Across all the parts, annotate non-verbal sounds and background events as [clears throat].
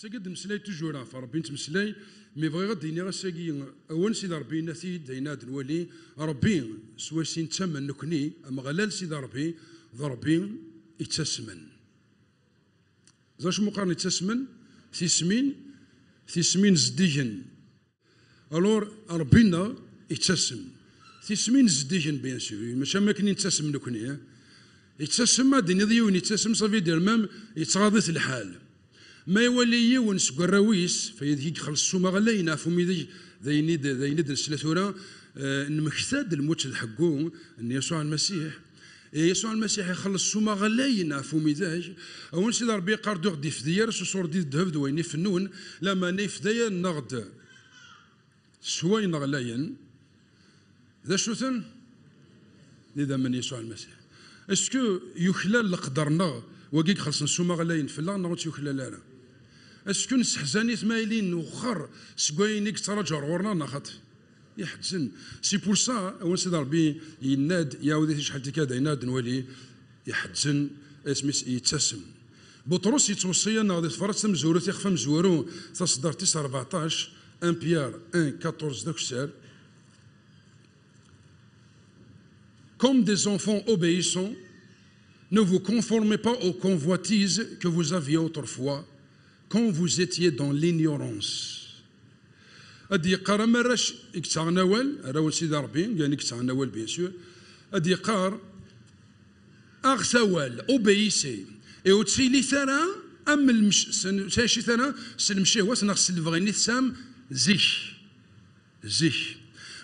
ساقد مسلاي تجورا فربي نتمسلاي مي بغي غادي ني غاساكي أول سيدي ربي نثي ديناد نولي ربي سوا سين تمن نكني أما غلال سيدي ربي ضربي يتسمن. زاش مقارنة يتسمن؟ ثيسمين ثيسمين زديجن. ألور ربينا يتسم. ثيسمين زديجن بيان سور ماشي ما كاين يتسم نكني يتسم ما ديني ديون يتسم صافي دير مام يتغاضي الحال. ما يولي يون سكراويس فيدي يخلص السوما غلاينا فمي ذي ذي ذي ند السلثورة آه، نمكثاد الموت حقو إن يسوع المسيح. إيه، يسوع المسيح يخلص السوما غلاينا فمي ذاك. اون سيدي ربي قار دوغ دي فدير سوسور دي الذهب دوين يفنون لما نيفديا نغد. سوين غلاين ذا شوثن إذا من يسوع المسيح. اسكو يخلال لقدرنا وكيك خلص نسوما غلاين في الله نغوت يخلال أنا. اسكو نسحزاني ثمايلين وخر سكوينيك تراجع غورنا ناخط يحزن سي بور سا اول سيدي ربي يناد يا ودي شحال كذا يناد نولي يحزن اسميس يتسم بطرس يتوصي أنا غادي تفرج تمزورو تيخفى مزورو تصدر 9 14 1 بيار 1 14 داك الشهر Comme des enfants obéissants, ne vous conformez pas aux convoitises que vous aviez autrefois. Quand vous étiez dans l'ignorance. ادي يقار ما راش يكتسع نوال راول سيدي ربي يعني يكتسع نوال بيان سور ادي يقار اغ سوال اوبيسي اي وتسيلي ثرا ام المش ساشي ثرا سلمشي هو سنغ سلفغيني سام زيش زيش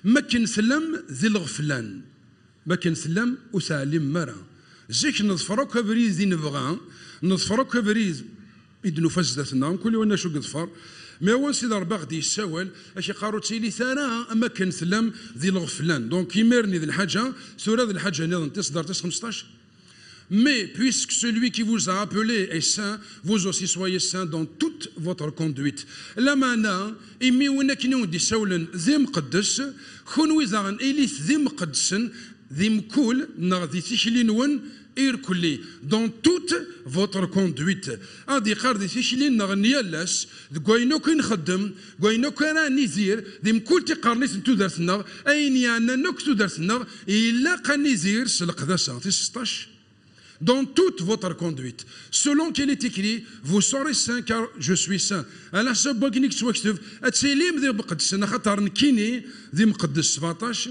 ما كن سلم ذي الغفلان ما كن سلم وسالم مرة زيك نظفرو كبريز دي نبغى نظفرو كبريز يدنو فزدتنا كل وأنا شو قظفر ما هو سيدي ربي غادي يساول اش يقارو تيلي ثانا أما كان سلام ذي الغفلان. دونك يمرني ذي الحاجة سورة ذي الحاجة نظن تصدر 15 Mais puisque celui qui vous a appelé est saint, vous aussi soyez saints dans toute votre conduite. لما أنا إمي ونك نودي سولا ذي مقدس خنوي زغن إليث ذي مقدسن ذي مكول نغ ذي تشلي نون إيركولي dans toute votre conduite غادي قار ذي تشلي نغ نيالاس كوينو كي نخدم كوينو كي راني زير ذي مكول تقارني سنتو درسنا أين يانا نكتو درسنا إلا قاني زير سلق ذا في 16 dans toute votre conduite. Selon qu'il est écrit, vous serez saints car je suis saint. على حسب بغنيك توكتب اتسيليم ذي مقدس أنا خاطر نكيني ذي مقدس 17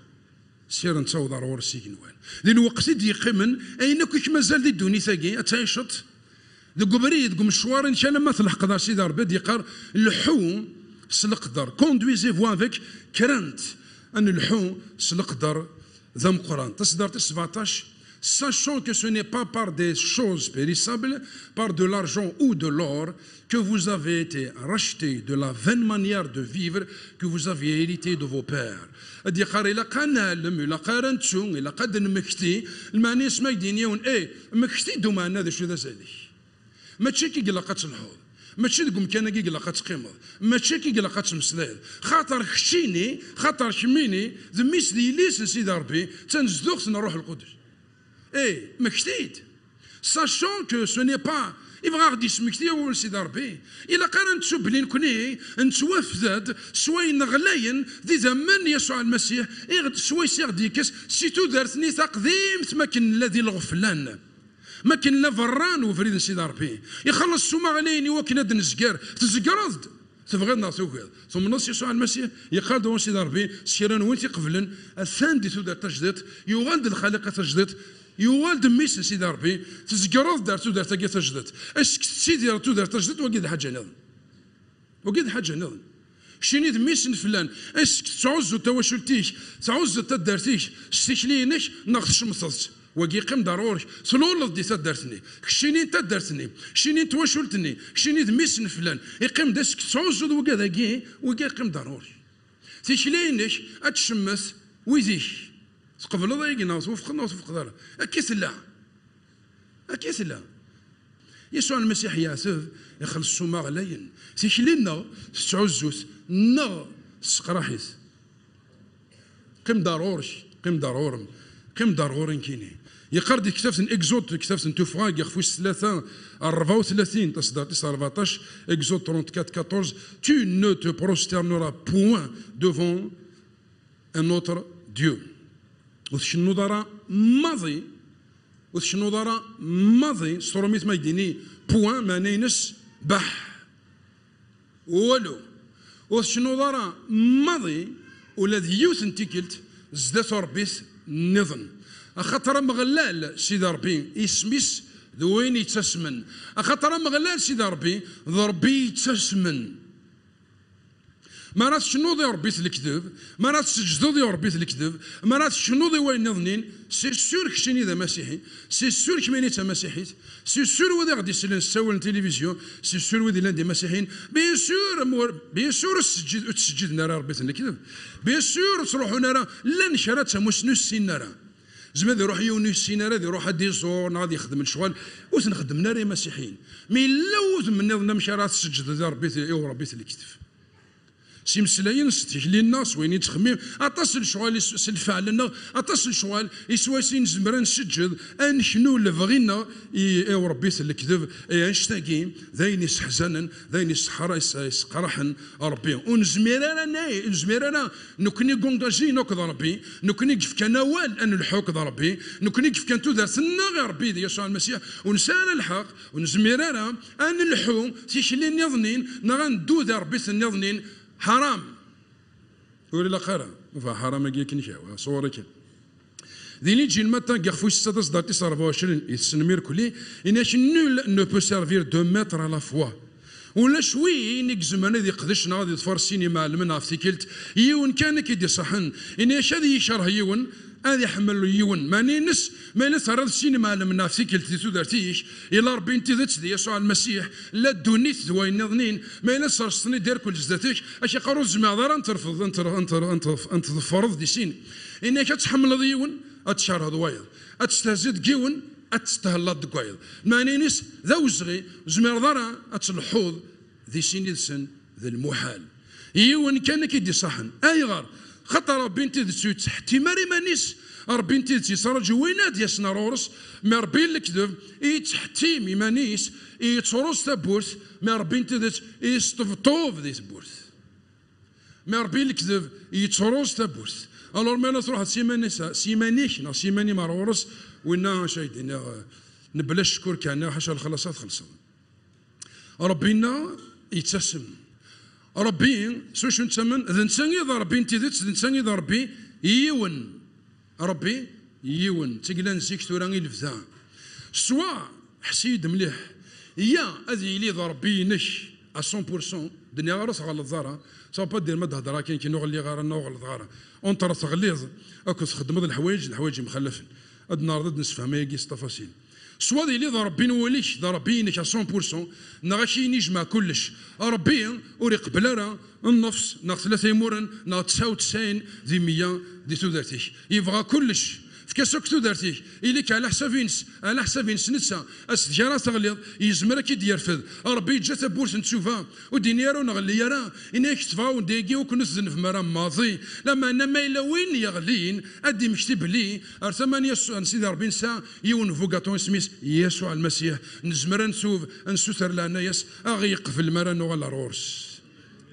سير نصوض رور السيكنوان ذي الوقت دي قيمن أين كيش مازال ذي الدوني ثاقي؟ اتعيشت ذي قبريد قم مشوار إن شاء ما تلحق دار سيدي ربي دي قار. الحو سنقدر كوندويزي فوا افيك كرانت أن الحو سنقدر ذا مقران تصدر 17 sachant que ce n'est pas par des choses périssables, par de l'argent ou de l'or, que vous avez été rachetés de la vaine manière de vivre que vous aviez hérité de vos pères. ادي قال إلى قال نعلم إلى قال نتشو إلى قد نمكتي المعني اسمع يدينيون إيه مكتي دوما أنا ذا شو ذا سالي ما تشيكي قلا قد الحوض ماشي تقوم كان كي قلا قد تقيمض ماشي كي قلا قد تمسلال خاطر خشيني خاطر شميني ذميس دي ليس سيدي ربي تنزدوخ نروح القدس إيه مكتيت sachant que ce n'est pas يبغى غادي يسمكتي اول سيدي ربي الا كان نتشوف بلي نكوني نتوافذد سوي نغلاين ذي زمن يسوع المسيح إيه سوي سي غادي يكس سيتو دارتني تقديم تمكن الذي الغفلان ما كان لا فران وفريد سيدي ربي يخلص سوما عليني وكنا نزكار تزكرض تبغي نعطيوك ثم نص يسوع المسيح يقال دون سيدي ربي سيران وين تقبلن الثان دي تودر تجديد يغالد الخالق تجديد يوالد ميس سيدي ربي تزقرض دار تودر تاكي تجدد اسك سيدي تودر تجدد وقيد حاجة نظن وقيد حاجة نظن شيني ميس فلان اسك تعوز تواشلتيك تعوز تدارتيك استكلينك ناخذ شمصت وكي قيم ضروري سلول دي تدرسني كشيني تدرسني كشيني تواشلتني كشيني دميس فلان يقيم داسك تعوزد وكذا كي قيم ضروري تيشلينش اتشمس ويزيك تقبل ضيق ناس وفقنا وفق دار اكي سلا اكي يسوع المسيح ياسف يخلص السما غلين سيشلينا تعزوس نا. سقراحيس. قم ضرورش قم ضرورم قم ضرورين كيني. يقرد كتاب اكزود كتاب توفراغ يخفوش ثلاثة. 34 تصدر 14 اكزود 34 14 tu ne te prosterneras point devant un autre Dieu. وتشنو دارا ماضي وتشنو دارا ماضي ستروميت ما يديني. بوان ما نينس. بح والو. وتشنو دارا ماضي ولا يوث تيكلت زدات ربيس نظن. خاطر مغلال سيدي ربي. إسميس ذوين يتسمن. خاطر مغلال سيدي ربي. ضربي يتسمن. ما راه تشنوض يا ربي الكذب؟ ما راه تسجدوض يا ربي الكذب؟ ما راه تشنوض وين نظنين؟ سي سور كشيني ذا مسيحي. سي سور كميني تا مسيحيت. سي سور وذا غادي يسلن السوال التلفزيون سي سور وذي لاندي مسيحيين. بيان سور بيان سور تسجد تسجد نرى ربي الكذب. بيان سور تروحوا نرى لا نشرات مسنو السين نرى. زعما يروح يوني السين راه يروح دي زور غادي يخدم الشغل. واش نخدم ناري مسيحيين. مي لو من نظن مشى راه تسجد ربي ربي الكذب. سي مسلاين ستيكلي الناس وين يتخمم اطاس الشغال سلفع لنا اطاس الشغال يسواسين زمرا نسجد ان شنو اللي بغينا اي ربي الكذب اي انشتاقي ذاين يسحزنا ذاين يسحر يسقرحن ربي ونزمير أنا ناي نزمير أنا نكني كونتاجي نوك ربي نكني كيف كان ان الحوك ربي نكني كيف كان تو دارتنا غير ربي يسوع المسيح ونسال الحق ونزمير أنا ان الحو تيشلي نظنين نغندو ذا ربي النظنين حرام. ولا لا خير. حرام كي كنشاو صورك. ديني تجي المتا قفوش ستة صدر 24 يتسنمير كلي إناش نول نو بو سيرفير دو متر على فوا. ولا شوي نيك زمان ذي قدشنا غادي تفرسيني مع المنا في يون كان كيدي صحن. إناش هذه يشرح يون. هذا يحمل يون. ماني نس ما نس راه السينما لمنا في كلتي تودرتيش إلى ربي انت ذات يسوع المسيح. لا دونيت ذوين نظنين. ما نس رصني دير كل جزاتيش اش يقروا الجماعه دار انت انت تفرض دي سين. انك تحمل يون أتشار هذا وايض. أتستهزد كيون اتستهلا دكوايض ماني نس ذا وزغي زمير دارا اتلحوظ ذي سين ذي المحال. يون كان كيدي صحن أي غار. خاطر ربي انت تسويت احتمالي مانيس. ربي انت تيسرج ويناد ياسنا رورس. ما ربي الكذب يتحتيم مانيس يتروس تبورث ما ربي انت يستفطوف ذي تبورث ما ربي الكذب يتروس تبورث الور ما تروح سيمانيس سيمانيش نا سيماني مرورس وينا شايدين نبلا الشكر كان حاشا الخلاصات خلصوا. ربينا يتسم. ربي سو شو نتسمن ذا نسان إذا ربي انت ذات ذا نسان إذا ربي يون ربي يون تقلا نسيك تورا الفذا. سوا حسيد مليح. يا هذه اللي ذا ربي نش. 100% دنيا غرس على الزارة سوا با دير ما تهضر كاين كي نغلي غارة نغلط غارة اونت راس غليظ. أكو تخدم الحوايج الحوايج مخلفين. ضد نسفها ما يقيس تفاصيل سوا اللي ذا ربي نوليش ذا ربي نك 100% نغاشي نجمع كلش ربي وري قبل راه النفس نا ثلاثة يمورن نا 99 ذي 100 دي تودرتيش يبغى كلش فكاسوك تودرتيك إليك على حساب ينس على حساب ينس نتسا. استجارة تغليظ يزمر كي يرفض ربي جا تبورس نتشوفها وديني راه نغلي يرا. إنا كتفا ونديكي وكنس في مرام ماضي. لما أنا ما إلا وين يغلين أدي مكتب لي أرثمان يسوع سيدي ربي نسا يون فوقاتون سميس يسوع المسيح. نزمر نسوف نسوثر لنا يس. أغي يقفل مران وغلا رورس.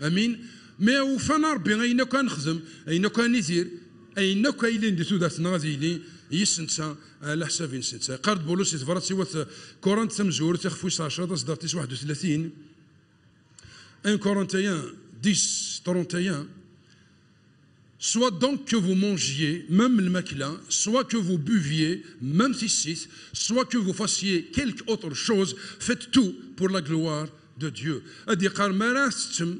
أمين؟ ما وفانا ربي أين كان خدم أين كان يثير أين كايلين دي تودات نغازيلي يسنسا على حساب ينسنسا قارد بولس يتفرط سوى كورنت تمزور تخفوش 10 صدر 31 1 Corinthiens 10 31 Soit donc que vous mangiez, même le makla, soit que vous buviez, même si soit que vous fassiez quelque autre chose, faites tout pour la gloire de Dieu. أدي قال ما راس تسم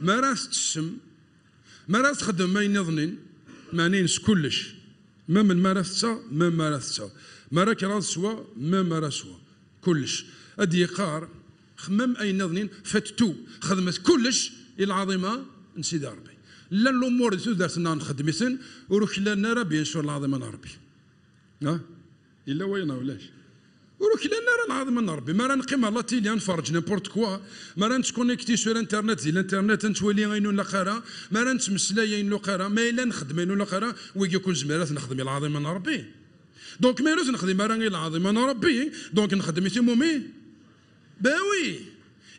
ما راس تسم ما راس تخدم ما ينظنين ما نينس كلش ميم الماراثة ميم ماراثة مرا كرا سوا ميم مرا سوا. كلش. أدي يقار خمم أي نظنين فتتو. خدمت كلش العظيمه نسيد ربي. لا الأمور اللي دارتنا نخدمتن وروح لنا راه بيان سور العظيمة ربي ها؟ إلا وين ولاش. وروك لا راه العظيمه من ربي ما راه نقيم على تيلي نفرج نيمبورت كوا. ما راه نتكونيكتي سور انترنت ديال الانترنت نتولي غينو لا قرا ما راه نتمسلا لو قرا ما إلا نخدم لا قرا ويجي يكون زميرات نخدم العظيمه من ربي دونك ما يروز نخدم راه العظيمه من ربي دونك نخدم مومي. باوي.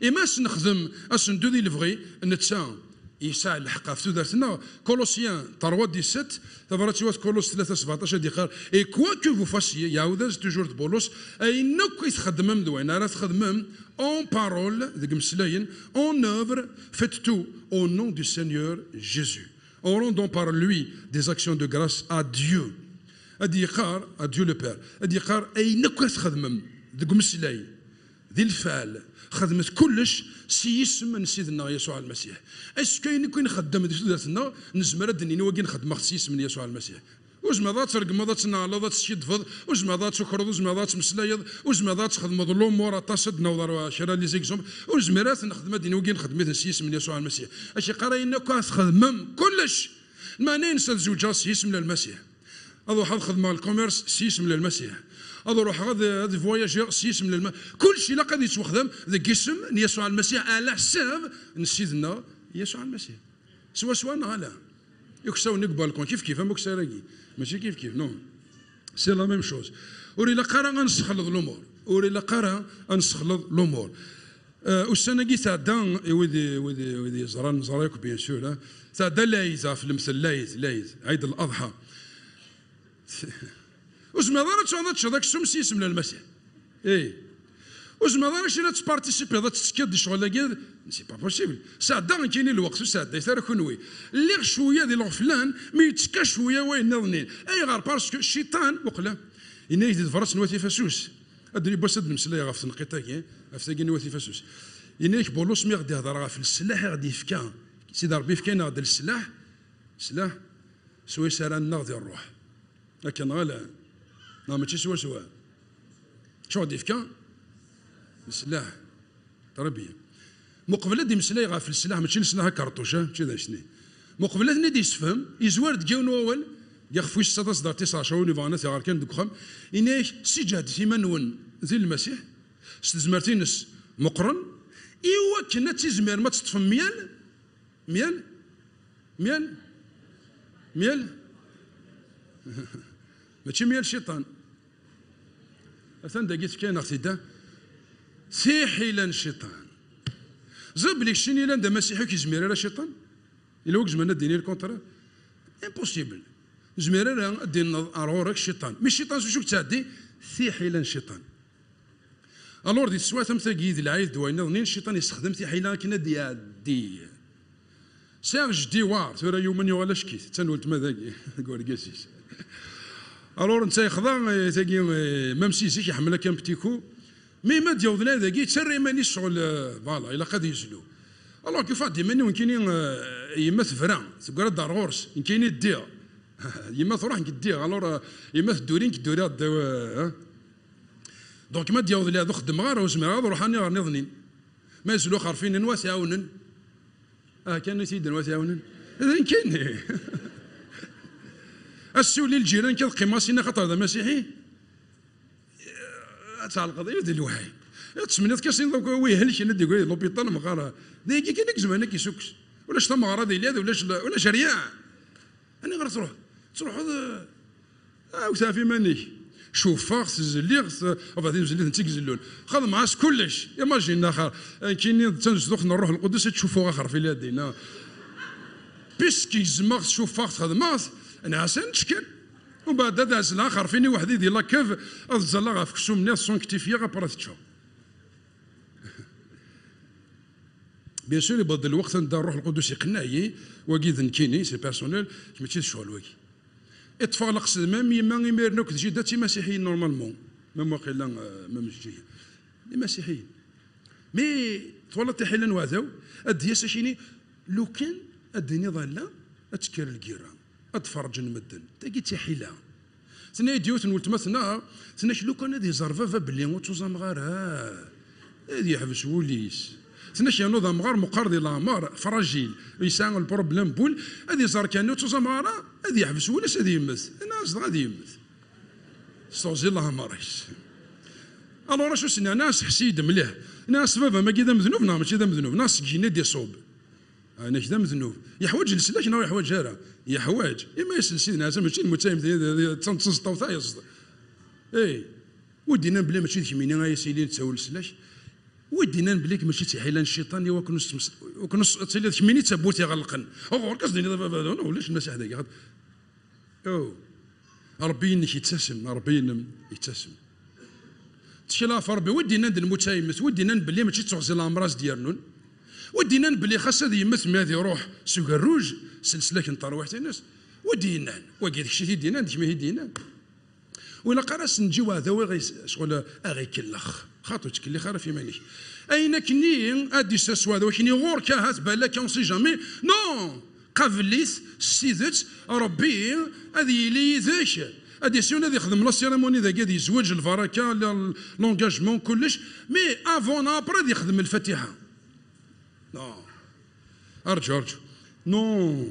إماس نخدم أش ندو دي لفغي نتسا يساع الحق في تودرتنا كولوسيان 3 17 تبارك وات كولوس 3 17 دي قال إي كوا كو فو فاسيي يعاود توجور بولوس إي نوك يتخدم دوين راه تخدم اون بارول ديك مسلاين اون اوفر فيت تو أو نون دو سينيور جيسو en rendant par lui des actions de grâce à Dieu. ادي يقار à Dieu le Père. ادي يقار إي نوك تخدم ديك مسلاي ذي الفعل خدمت كلش سي اسم سيدنا يسوع المسيح. اش كاين كاين خدم درتنا نزمر الدنيا واقي نخدم سي اسم يسوع المسيح. وزما ذات ترقم ذات تنعلى ذات تشدفض وزما ذات تكرض وزما ذات مسلايض وزما ذات تخدم الأمور تصد نوضر شرا لي زيكزوم وزما رات نخدم الدنيا واقي نخدم سي اسم يسوع المسيح. اش قراينا كاع تخدم كلش. ما ننسى الزوجة سي اسم المسيح. هذا واحد خدمة الكوميرس سي اسم المسيح. هذا روح هذا هذا فواياجير سيسم للماء كل شيء لا قد يتوخدم ذا اسم يسوع المسيح على حساب نسيدنا يسوع المسيح. سوا سوا لا يكساو نقبل كيف كيف؟ أمك ساراكي ماشي؟ كيف كيف؟ نو سي لا ميم شوز. وري لا قرأ غنسخلط الأمور. وري لا قرأ غنسخلط الأمور. والسنة كي تعدى ويدي ويدي ويدي زران زرايك بيان سور تعدى لايزا في المثل لايز لايز عيد الأضحى. وزما ضرا تشوض ذاك السم سيسم للمسيح اي وزما ضرا شي تبارتيسيبي ذا تسكد شغل لاكي سي با بوسيبل ساعة كاين الوقت ساعة يثار كونوي اللي شوية ديال الغفلان مي يتسكا شوية وين نظنين اي غير باسكو الشيطان وقلا إن يدي فرس نواتي فاسوس ادري بس اد مسلا غاف تنقيتا كي افتاكي نواتي فاسوس إنيك بولوس مي غادي يهضر غاف السلاح غادي يفكا سيدي ربي يفكينا غادي السلاح سلاح سوي سارنا غادي الروح لكن غالا لا ماشي سوا سوا شو غادي يفكا السلاح تربيه مقبله دي مسلاي غا في السلاح ماشي السلاح كارطوشه ماشي ذا شني مقبله ندي يسفهم يزوار دجاون اول يخفو السادس دار تسعة شهور فانا ثغار كان دكخم إنيك سجاد في منون زي المسيح ستزمرتينس مقرن إيوا كنا تزمر ما تطفم ميال ميال ميال ميال ماشي ميال الشيطان مثلا دقيت كاين أختي دا سيحي لأن الشيطان زب لك شيني لأن دا مسيحي كيزمير على الشيطان إلا وقت زمان ديني الكونترا. امبوسيبل زمير راه دين ارورك الشيطان مي الشيطان شو تعدي سيحي لأن الشيطان الور دي سوا ثم ثقيد العيد دوينا ظنين الشيطان يستخدم سيحي لأن كنا دي دي سيرج ديوار. ترى يومن يوغلا شكيت. تنولت ماذا؟ [laughs] قول قاسيس. الور انت يخضع سي سي كيحمل كان بتيكو مي ما ديوضنا ذاكي تسري ماني شغل فوالا الا قد يزلو الور كيف دي مني وكاين يما تفرا تقول دار غورس كاين دير يما تروح كدير الور يما تدورين كدوري دونك ما ديوض لي هذا خدم غير وزمر غير روح راني نظنين ما يزلو خارفين نواس يعاونن آه كان سيد نواس يعاونن اذا كاين السولي الجيران كذا قماصينا خاطر هذا مسيحي. تاع القضية ديال الوحي. تسمنيت كاسين دوك ويهلك ندي يقول لوبيطال مغارة. ديكي كي ديك زمان كيسوكس ولا شتا مغاره ديال هذا ولا ولا شريعه أنا غير تروح. تروح هذا. آه وصافي مانيك شوف فاغس زليغ وبعدين زليغ نتيك زلون. خذ معاس كلش. ايماجين اخر كاين تنزدوخ نروح القدس تشوفوا آخر في اليدين. بيسكي زماغ تشوف فاغس ناس نشكل ومن بعد داز الآخر فيني وحدي ديال لاكيف ازلا غا فكسو مني سون كتيفيا غا برا تشو [laughs] بيان سور يبدل الوقت ندار الروح القدس يقنعي وكيد نكيني سي بيرسونيل ماشي الشغل وكي اطفاء القصد ميم يما يمير نوك تجي داتي مسيحيين نورمالمون. ميم واقيلا ميم جي مسيحيين. مي طوال تحيلا وهذا اديا شيني لو كان الدنيا ظاله اتكر الكيران أتفرج نمدن. تاكي تحيلا تنا ديوت ولتمثنا تنا لو كان هذه زرفافا بلي وتوزام غار هذه يحبس وليس. تنا شي نوض مغار مقارض لامار فراجيل يسان البروبليم بول هذه زار كان توزام غار هذه يحبس وليس هذه يمث الناس غادي يمث صوزي الله ماريس ألو شو سنا ناس حسيد مليح. ناس بابا ما كذا مذنوب نعم ماشي ذا مذنوب ناس جينا دي صوب. أنا كذا مذنوب يحوج السلاك نو يحوج هذا؟ يحوج. إما يسل سيدنا ماشي المتهم تنتص طوطا يصد اي ودينا بلا ماشي ثميني غا يسيلي تساول السلاك ودينا بليك ماشي تحيلان الشيطان وكنس وكنس تسيلي ثميني تبوتي غلقن أو قصدي ولاش المسح هذاك أو ربي إنك يتسم ربي يتسم تشلا فربي ودينا ند المتايمث ودينا بلي ماشي تغزي الأمراض ديالنا. ودينا بلي خاص هذا يمث ما يروح سوق الروج سلسلة كنطر واحد الناس ودينا وكي داك الشيء دينا ديك ما دينا. ولا قراس نجيو هذا وغي شغل أغي كلخ. خاطو تكلي خير في مانيك. أين كني؟ أدي ساسوا هذا وكني غور كهات بالك اون سي جامي نو قبليس سيدت ربي هذه لي ذاك. اديسيون هذا يخدم لا سيريموني ذاك يزوج الفركه لونجاجمون كلش. مي افون ابري يخدم الفاتحة. نو أرجو أرجو. نو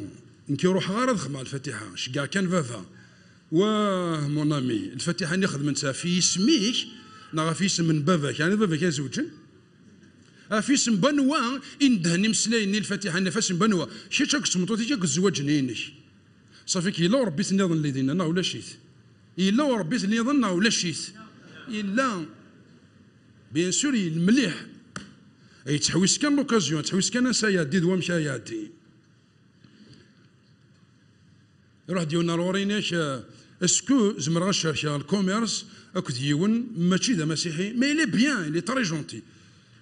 نكي روح غير نخدم الفاتحة. شكا كان فافا واه مون أمي. الفاتحة نخدم انت في اسميك نا في اسم من باباك. يعني باباك يزوجن في اسم بنوا إن دهني مسلايني الفاتحة نفس بنوا شي تشك سمطوتي تشك الزواج نينك. صافي كي لو ربي سنيضن اللي دينا ولا شيت. وربي اللي يظن ولا شيت. إلا بيان سور المليح أي تحويس كان لوكازيون تحويس كان سيادي دوا مشى يادي روح ديونا لوريناش اسكو زمر الشركة الكوميرس اكد يون ماشي ذا مسيحي مي لي بيان لي تري جونتي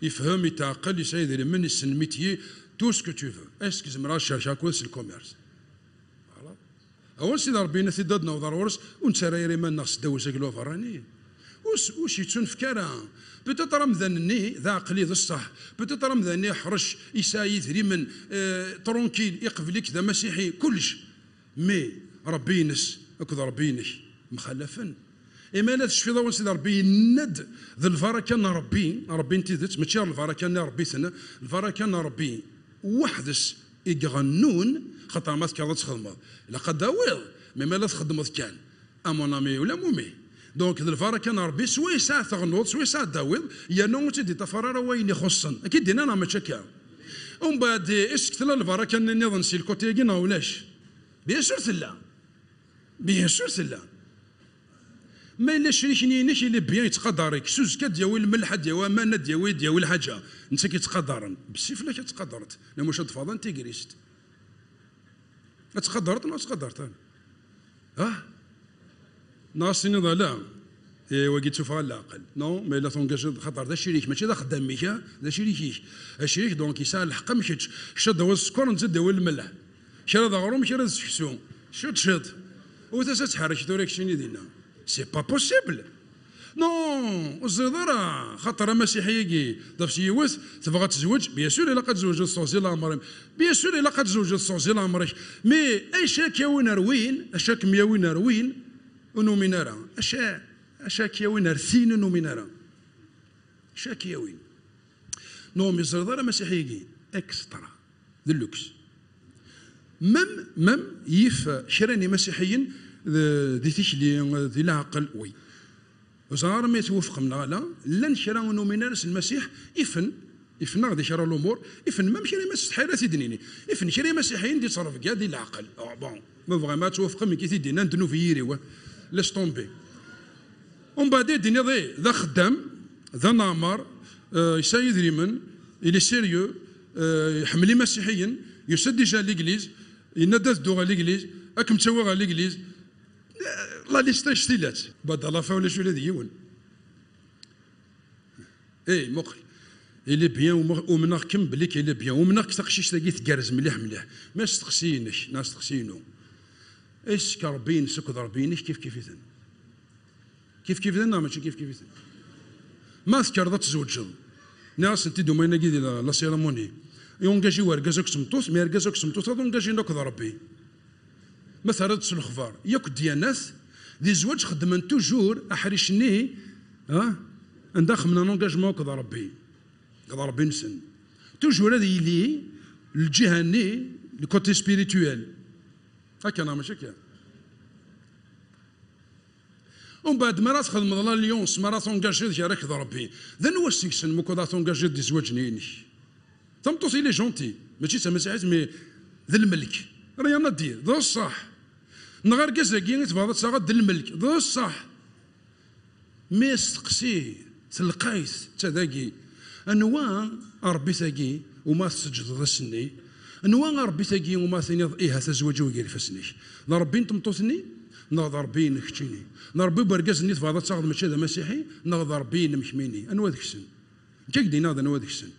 يفهم يتعقل يسيد من السن ميتيي تو سكو تو فو اسكو زمر الشركة كويس الكوميرس اول سيدي ربي نثي دادنا وضرورس ونتسرى يري ما الناس دوز اكلو فراني وش يتسون فكرة بتت رمضانني ذا عقلي ذا الصح بتت رمضانني حرش يساي ثري من آه ترونكيل يقبلك ذا مسيحي كلش. مي ربي نس اكو ربي نش مخلفا إما لا تشفي ضوء سيدي ربي ند ذا الفركة ربي ربي انت ذات ماشي الفركة ربي سنة. الفركة ربي وحدس. يغنون خاطر ما تكرر تخدم لقد مي ما لا تخدم كان امون امي ولا مومي دونك الفار كان ربي سوي ساعة تغنوض سوي ساعة داويض يا نو تدي تفرار وين يخصن أكيد دينا أنا ما تشكا ومن بعد اسك تلا الفار كان نظن سي الكوتي كينا ولاش بيان سور ثلا بيان سور ثلا ما الا شريك نينك اللي بيان يتقدرك سوز كدياوي الملح دياوي ما دياوي دياوي الحاجة انت كيتقدرن بالسيف لا كتقدرت لا مش تفاضل انت كريست تقدرت ولا تقدرت أنا آه ناصيني لا ايوا قلت شوف العقل نو؟ مي لا تونجاج خاطر ذا شريك ماشي ذا خدام ميكا ذا شريكيك الشريك دونك يسال الحق مشيتش شد هو السكر نزيد هو الملح شرا ذا غروم شرا السكسون شد شد. وتا تحرك دوريك شنو دينا سي با بوسيبل. نو الزيدرة خاطر مسيحية داف يوث تبغى تزوج؟ بيان سور إلا قد تزوج الصوزي الامر بيان سور إلا قد تزوج الصوزي الامر مي أي شاك يا وين روين أشاك ميا وين روين ونومينارا أشا اشاك يا وين رثين نومينارا شاك يا وين نو مي الزيدرة مسيحية إكسترا. دلوكس. مم مم يف شراني مسيحيين ذي تشلي ذي العقل وي. وزار ما يتوفق من غالا لن شرا نومينارس المسيح إفن إفن غادي شرا الأمور إفن ما مشي ما حالة دينيني إفن شري مسيحيين دي تصرف كاع دي العقل بون. ما فغيمون توفق من كي دينا ندنو في يري لاش طومبي؟ ومن بعد ديني ذي ذا خدام ذا نامر آه يسايد ريمن إلي سيريو آه يحملي مسيحيين يسد ديجا ليغليز ينادى دوغا ليغليز أكم تسوغا ليغليز. لا ليست شتيلات بعد لا فا ولا شو هذا يون. اي مخل. إلي بيان ومناخ كم بلي كي إلي بيان. ومناخ تقشيش تاقي تقرز مليح مليح. ما استقسينش ناس تقسينو. إيش كربين؟ سكد ربينش كيف كيف يثن كيف كيف يثن ماشي كيف كيف يثن ما ذكر ذات زوج ناس أنت دوما نجي لا سيراموني يونجاجي ورقازوك سمطوس مي رقازوك سمطوس هذا يونجاجي نكذ ربي مثلا الخفار. ياك ديانات دي زواج خدمن توجور أحريشني ها؟ عندها من انونجاجمون كذا ربي كذا ربي نسن. توجور هذا يلي الجهة ني الكوتي سبيريتويل. هكا أنا ماشي كيا ومن بعد ما راس خدم لا ليونس ما راس اونجاجي راك كذا ربي. ذا نوا سيكسن مو كذا اونجاجي دي زواج نيني؟ تمطوس لي جونتي ماشي سما ساعات مي ذا الملك. راه دير. ذا الصح. نغار كازاكي تبغى تساغد الملك. ذا الصح. مي استقسي تلقايت تذاكي انوا ربي ثاكي وما تسجد ذا السني انوا ربي ثاكي وما ثاني إيه تزوج ويقال فسني لا ربي تمطوسني نغض ربي نكتيني. نربي بركزني تفاضل تاخذ ماشي هذا مسيحي نغض ربي نمحميني أنوا ذاك السن. كيك دينا هذا أنوا ذاك السن.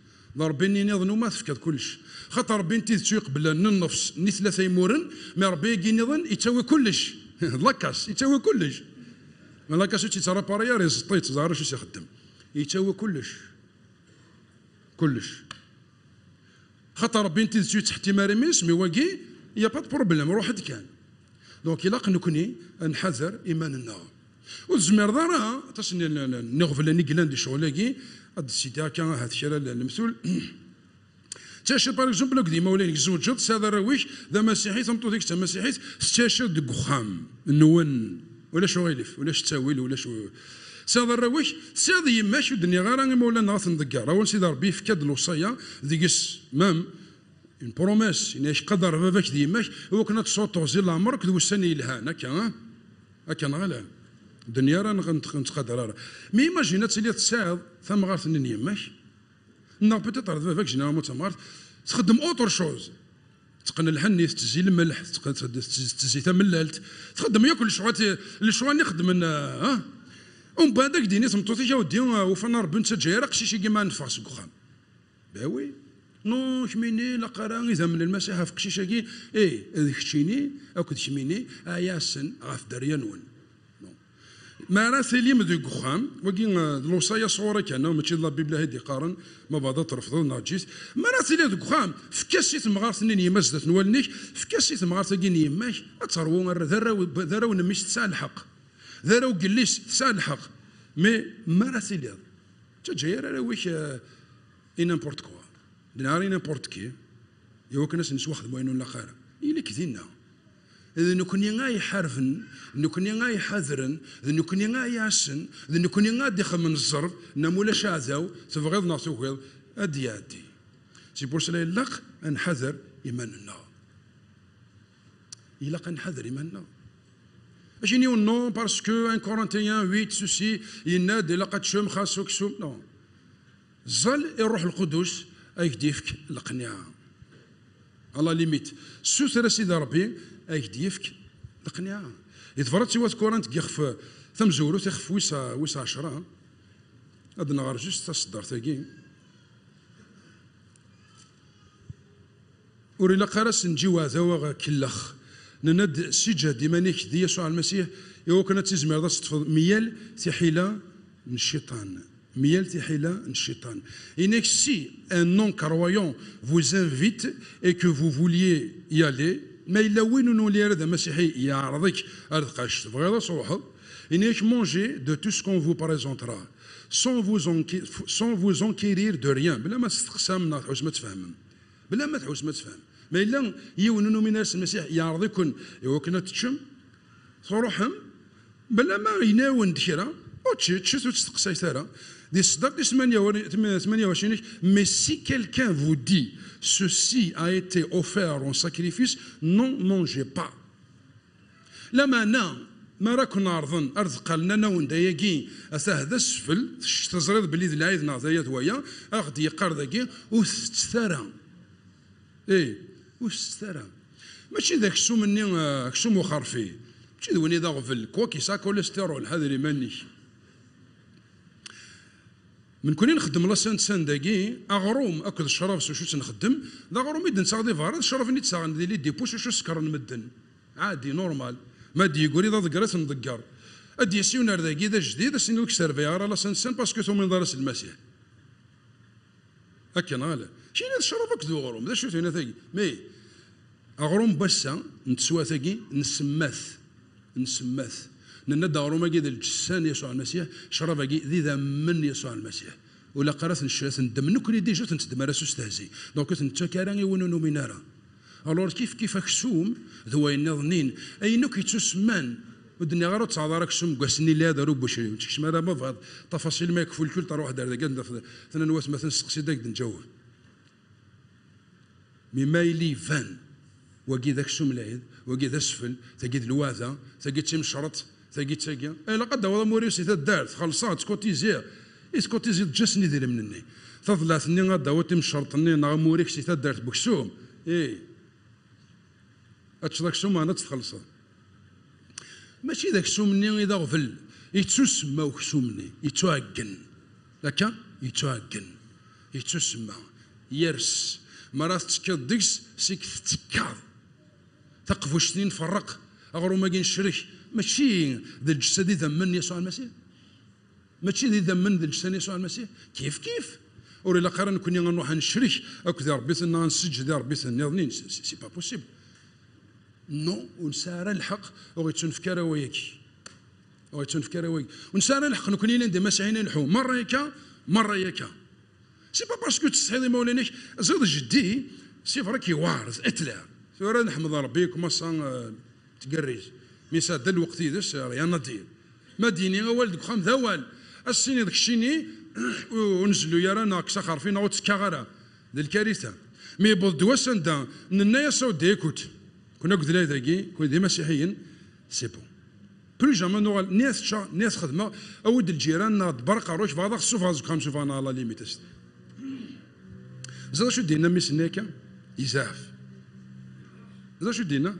ربي ني نظن تفكر كلش. خاطر ربي انت تسويق بلا النفس ني ثلاثة يمورن مي ربي يجي نظن يتسوي كلش. [laughs] لاكاس يتسوي كلش. ما لاكاس ترى باريا ريزطيت زهر شو يخدم يتسوي كلش. كلش. خاطر ربي انت تسوي تحت ماريميس مي واقي يا با بروبليم روح كان. دونك إلا نكوني نحذر ايماننا والزمير دارا تسني نغفل نيكلان [clears throat] دي شغلاكي هاد السيدي هكا هاد الشيء المثول تاشر باغ إكزومبل ديما ولا يزوجد هذا راويش ذا مسيحي تمطو ديك مسيحي ستاشر ديك خام نون. ولا شو غيلف ولا شتاويل ولا شو ساد الرويش ساد يماش الدنيا غير مولانا غاث ندقار أول سيدي ربي فكاد الوصيه ديكس مام اون بروميس اش قدر باباك ديماك هو كنا تصوتو زي العمر كذا وساني الهان هكا هكا نغلا. الدنيا راه نتقدر راه مي ايماجينا تسالي تساعد ثم غارت نين يماك نو بيتيتر فاك جينا مو تمارت تخدم أوتر شوز. تقن الحني تزي الملح تزي تمللت تخدم ياكل الشوا اللي خدم ها؟ ومن بعد ديني تمطوطي جاو دي وفانا ربي نتا جايره قشيشي كيما نفاس كوخام باوي نو شميني لا قرا اذا من المساحه في قشيشه إيه ذكشيني أو كدشميني اياسن غاف دريانون ما راه سليم ذو خام وكين الوصايا صورة كان ماشي لا بيبلا هادي قارن ما بعد ترفض ناجيس ما راه سليم ذو خام في كاسي تمغار سنين يمزدت نولنيك في كاسي تمغار سكين يماك اترو ذرا ذرا ونمش تسع الحق ذرا وقليش تسع الحق مي ما راه سليم تجاير راه ويش اي نيمبورت كوا نهاري نيمبورت كي يوكنس كناس نسوا خدموا لا خير إلي كذينا إذا نكوني غاي حرفن نكوني غاي حذرن إذا نكوني غاي ياسن إذا نكوني غاي دخل من الزرف نمولا شازاو تبغيض نعطيو أدي أدي سي بور سلا يلق نحذر إيماننا يلق نحذر إيماننا ماشي نو باسكو ان كورنتيان 8 سوسي يناد لقد شوم خاصك شوم نو زل الروح القدس ايك ديفك القناعه الله ليميت سوسر سيدي ربي ايك يفك القناعه يتفرج سوا كورنت يخف ثم زورو تخف ويسا ويسا عشرة هاد نهار جوست تصدر تاكي وري لقارس نجي واذا كلخ نند سجه ديمانيك دي يسوع المسيح يو كانت تزمر ذا ميال تحيله من الشيطان ميال تحيله من الشيطان إنك سي ان نون كرويون vous invite et que vous vouliez y aller ما الا وين نولي هذا مسيحي يعرضك هذا قاش تبغي صروحه انك مونجي دو تو سكون فو بريزونترا سون فو سون فو زونكيرير دو ريان بلا ما تستقسم ما تحوس ما تفهم بلا ما تحوس ما تفهم ما إلا يونو من الناس المسيح يعرضكن كنا تشم تروحهم بلا ما يناون دكرا وتشي تشي تستقساي ثرا دي صدق 28 mais si quelqu'un vous dit ceci a été offert en sacrifice non mangez pas. لما نا ما راك نارضن ارزق لنا نون دايقي هذا السفل تزرد بلي ذي العيد ناضية ذويا اغدي يقر ذاكي إيه. وستثرى ماشي ذاك السوم مني كسوم وخرفي ماشي ذوني ذا غفل كوا سا كوليسترول هذا اللي مانيش من كوني نخدم لاسان سان داكي اغروم اكل الشراب سو شو نخدم ذا غروم يدن تساغ دي فارد الشراب ني تساغ دي لي ديبوش شو سكر نمدن عادي نورمال ما دي يقولي ذا ذكرت ندقر ادي سيونار داكي ذا جديد سين لك سيرفيار لاسان سان باسكو ثم دارس المسيح هكا نالا شي هذا الشراب اكدو غروم ذا شو هنا ثاقي؟ مي أغروم بسا نتسوى ثاقي نسماث نسماث. ننا دارو ما قيد الجسان يسوع المسيح شرب ذي ذا من يسوع المسيح. ولا قرأت نشرات ندم نكوني ديجا راه استهزي دونك تنتكارا ونونو منارا ألور كيف كيف أكسوم؟ ذوين نظنين. أي نو كيتسمان ودني غير تصعد راك سم قاسني لا هذا روب باش تكش ما ما تفاصيل ما يكفو الكل تروح دار ذاك ثنا نواس مثلا سقسي داك نجاوب مي ما يلي فان. وكي ذاك السم العيد وكي ذا السفل تاكي الواذا تاكي تمشرط تاكي تاكي اي لقد هو موريسي تدارت خلصات سكوتيزي اسكوتيزي جسني دير مني تظلاتني غدا وتمشرطني نا موريك سي تدارت بكسوم. اي اتش ذاك السم أنا تخلصها ماشي ذاك السومني إذا غفل. يتسمى وكسومني يتواقن لك يتواقن يتسمى. يرس. مرات تكاد ديكس سيك تكاد تقفو سنين فرق أغرو ما شريك ماشي ذا الجسد ذمن يسوع المسيح. ماشي ذي ذمن ذا الجسد يسوع المسيح. كيف كيف؟ وري لا قرا نكون نروح نشريك أكو ربي نسجد ذي ربي نظنين. سي با بوسيبل. نو ونسارا الحق. وغيتون وياكي وغيتون وياكي ونسارا الحق. نكون إلا ندي مسعين نحو مرة يكا مرة يكا. سي با باسكو تستحيضي مولانيك؟ زيد جدي سي فرا كيوارز أتلا. ثورا نحمد ربي كما سان آه، تقريز ميسا دا الوقت يدس يا نضير ما ديني والدك خام ذوال السيني ذاك الشيني ونزلوا يا رانا كسا فينا وتسكا ذي الكارثة. مي بود دوسن دا ننا يسود ديكوت. كنا قلت لها ذاكي كنا ديما مسيحيين سي بون. بلو جامون نوغال ناس شا ناس خدمة. أود الجيران ناض برقة روش بعض خصو فاز كام شوف أنا لا ليميتست زاد شو دينا ميس نيكا يزاف زاد شو دينا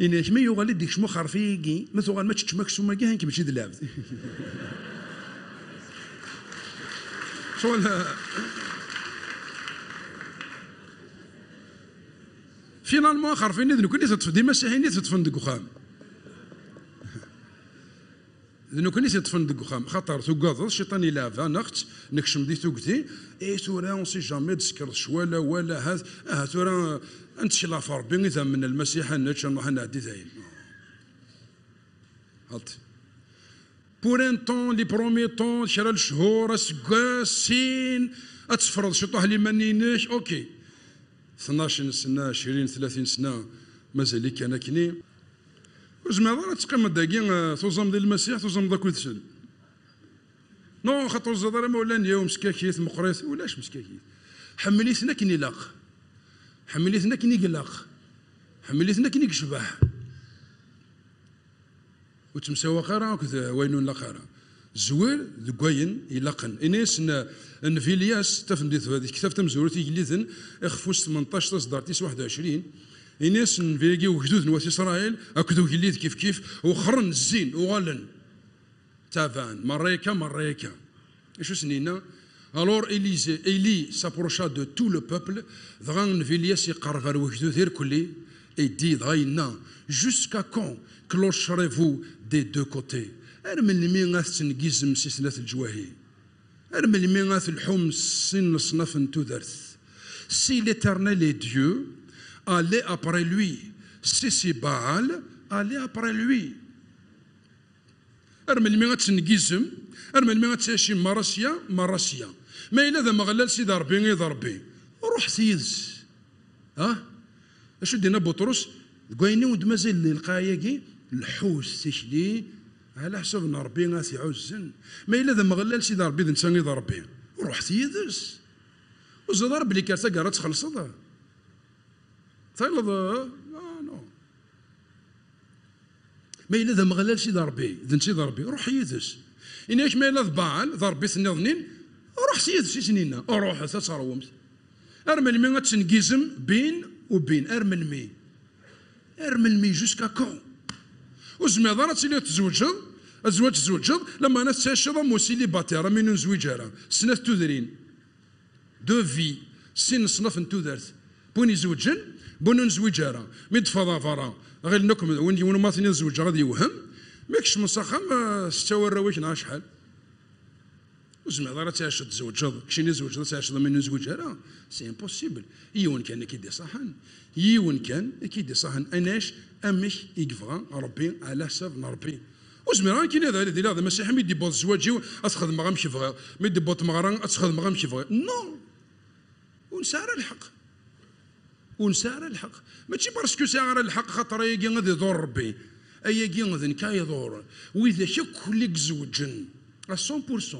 إن كما يغال ديك شمو خرفيكي ما تغال ما تشمك سوما كي هنك ماشي دلاب شغل فينالمون خرفين ذنو كني تطفى ديما ساهيني تطفن ديك وخام ذنو كني تطفن ديك وخام خاطر توقاض الشيطان يلعب نخت نكشم دي توقتي إي تورا اون سي جامي تسكر شوالا ولا هذا آه تورا أنت شي لافار بين إذا من المسيح نتش نروح نعدي ذاين هالت بور ان طون لي برومي طون شرا الشهور سين أتفرض طه لي مانينش أوكي. 12 سنة 20 30 سنة مازال كان كني. راه تقيم داكي توزم ديال المسيح توزم ذاك ويتسل نو خاطر الزدر ما ولا اليوم مسكاكيت مقريت ولاش مسكاكيت حمليتنا كني لاق. حمليتنا كني قلاق. حمليتنا كني كشباح وتمساوى خيرا وين لا خيرا زوير ذكوين يلقن إنيس إن فيلياس تفندي هذه كتاب تمزورو تيجليذن إخفوس 18 تصدر 21 إنيس ان فيجي وجدود نواس إسرائيل أكدو جليذ كيف كيف وخرن الزين وغالن. تافان مريكا مريكا إيش سنينا ألور اليزي إلي سابروشا دو تو لو بوبل دغان فيلياس يقرب على وجدود غير كلي. إي دي دغاينا جوسكا كون كلوشريفو دي دو كوتي. أرمل مي غاث تنقيزم سيسنة الجواهي. أرمل مي غاث الحوم سن صنف تودرث سي l'éternel est Dieu allez après lui. Si c'est Baal allez après lui. ارمل مي غاث تنقيزم ارمل مي غاث تشي مراسيا مراسيا ما إلا ذا مغلل سيدي ربي غير ربي روح سيدس ها اش دينا بطرس كويني ود مازال اللي لقايا الحوس تشلي على حسب ربي غاسي عزن ما الا ذا مغلل سيدي ربي ذا نسان ذا ربي روح سيدس وزاد ربي اللي كارتا كارا تخلص ذا ثايلض نو. ما إلا ذا مغلل سيدي ربي ذا سيدي ربي روح يدس إناش ما إلا ذبعل ذا ربي ثنين روح سيدس سنين روح تتصرومت أرمل مي تنقيزم بين وبين أرمل مي. أرمل مي جوسكا كون وزميض راه تسيلي تزوجد الزواج تزوجد لما أنا تساشد موسيلي باتيرا من نزوج راه سنة تودرين دو في. سن صنف تودرت بون يزوجن بون نزوج راه ميد فضا فرا غير نكم وين ما ثني نزوج غادي يوهم. ماكش مسخم ستة وراويك شحال. وزعما راه تعيش تزوجد كشي زوج تعيش من نزوج لا سي امبوسيبل يون كان كيدي صحن. يون كان كيدي صحن. أناش أمك يكفغا ربي على حساب ربي. وزميرا كاين هذا اللي هذا مسيح مي ديبوط زواجي أتخدم غا مشي فغا مي ديبوط مغرا أتخدم غا مشي فغا نو ونسار الحق. ونسار الحق. ماشي باسكو ساعه الحق خاطر يجي غادي يدور ربي. أي يجي غادي كيدور وإذا شك اللي زوجن 100%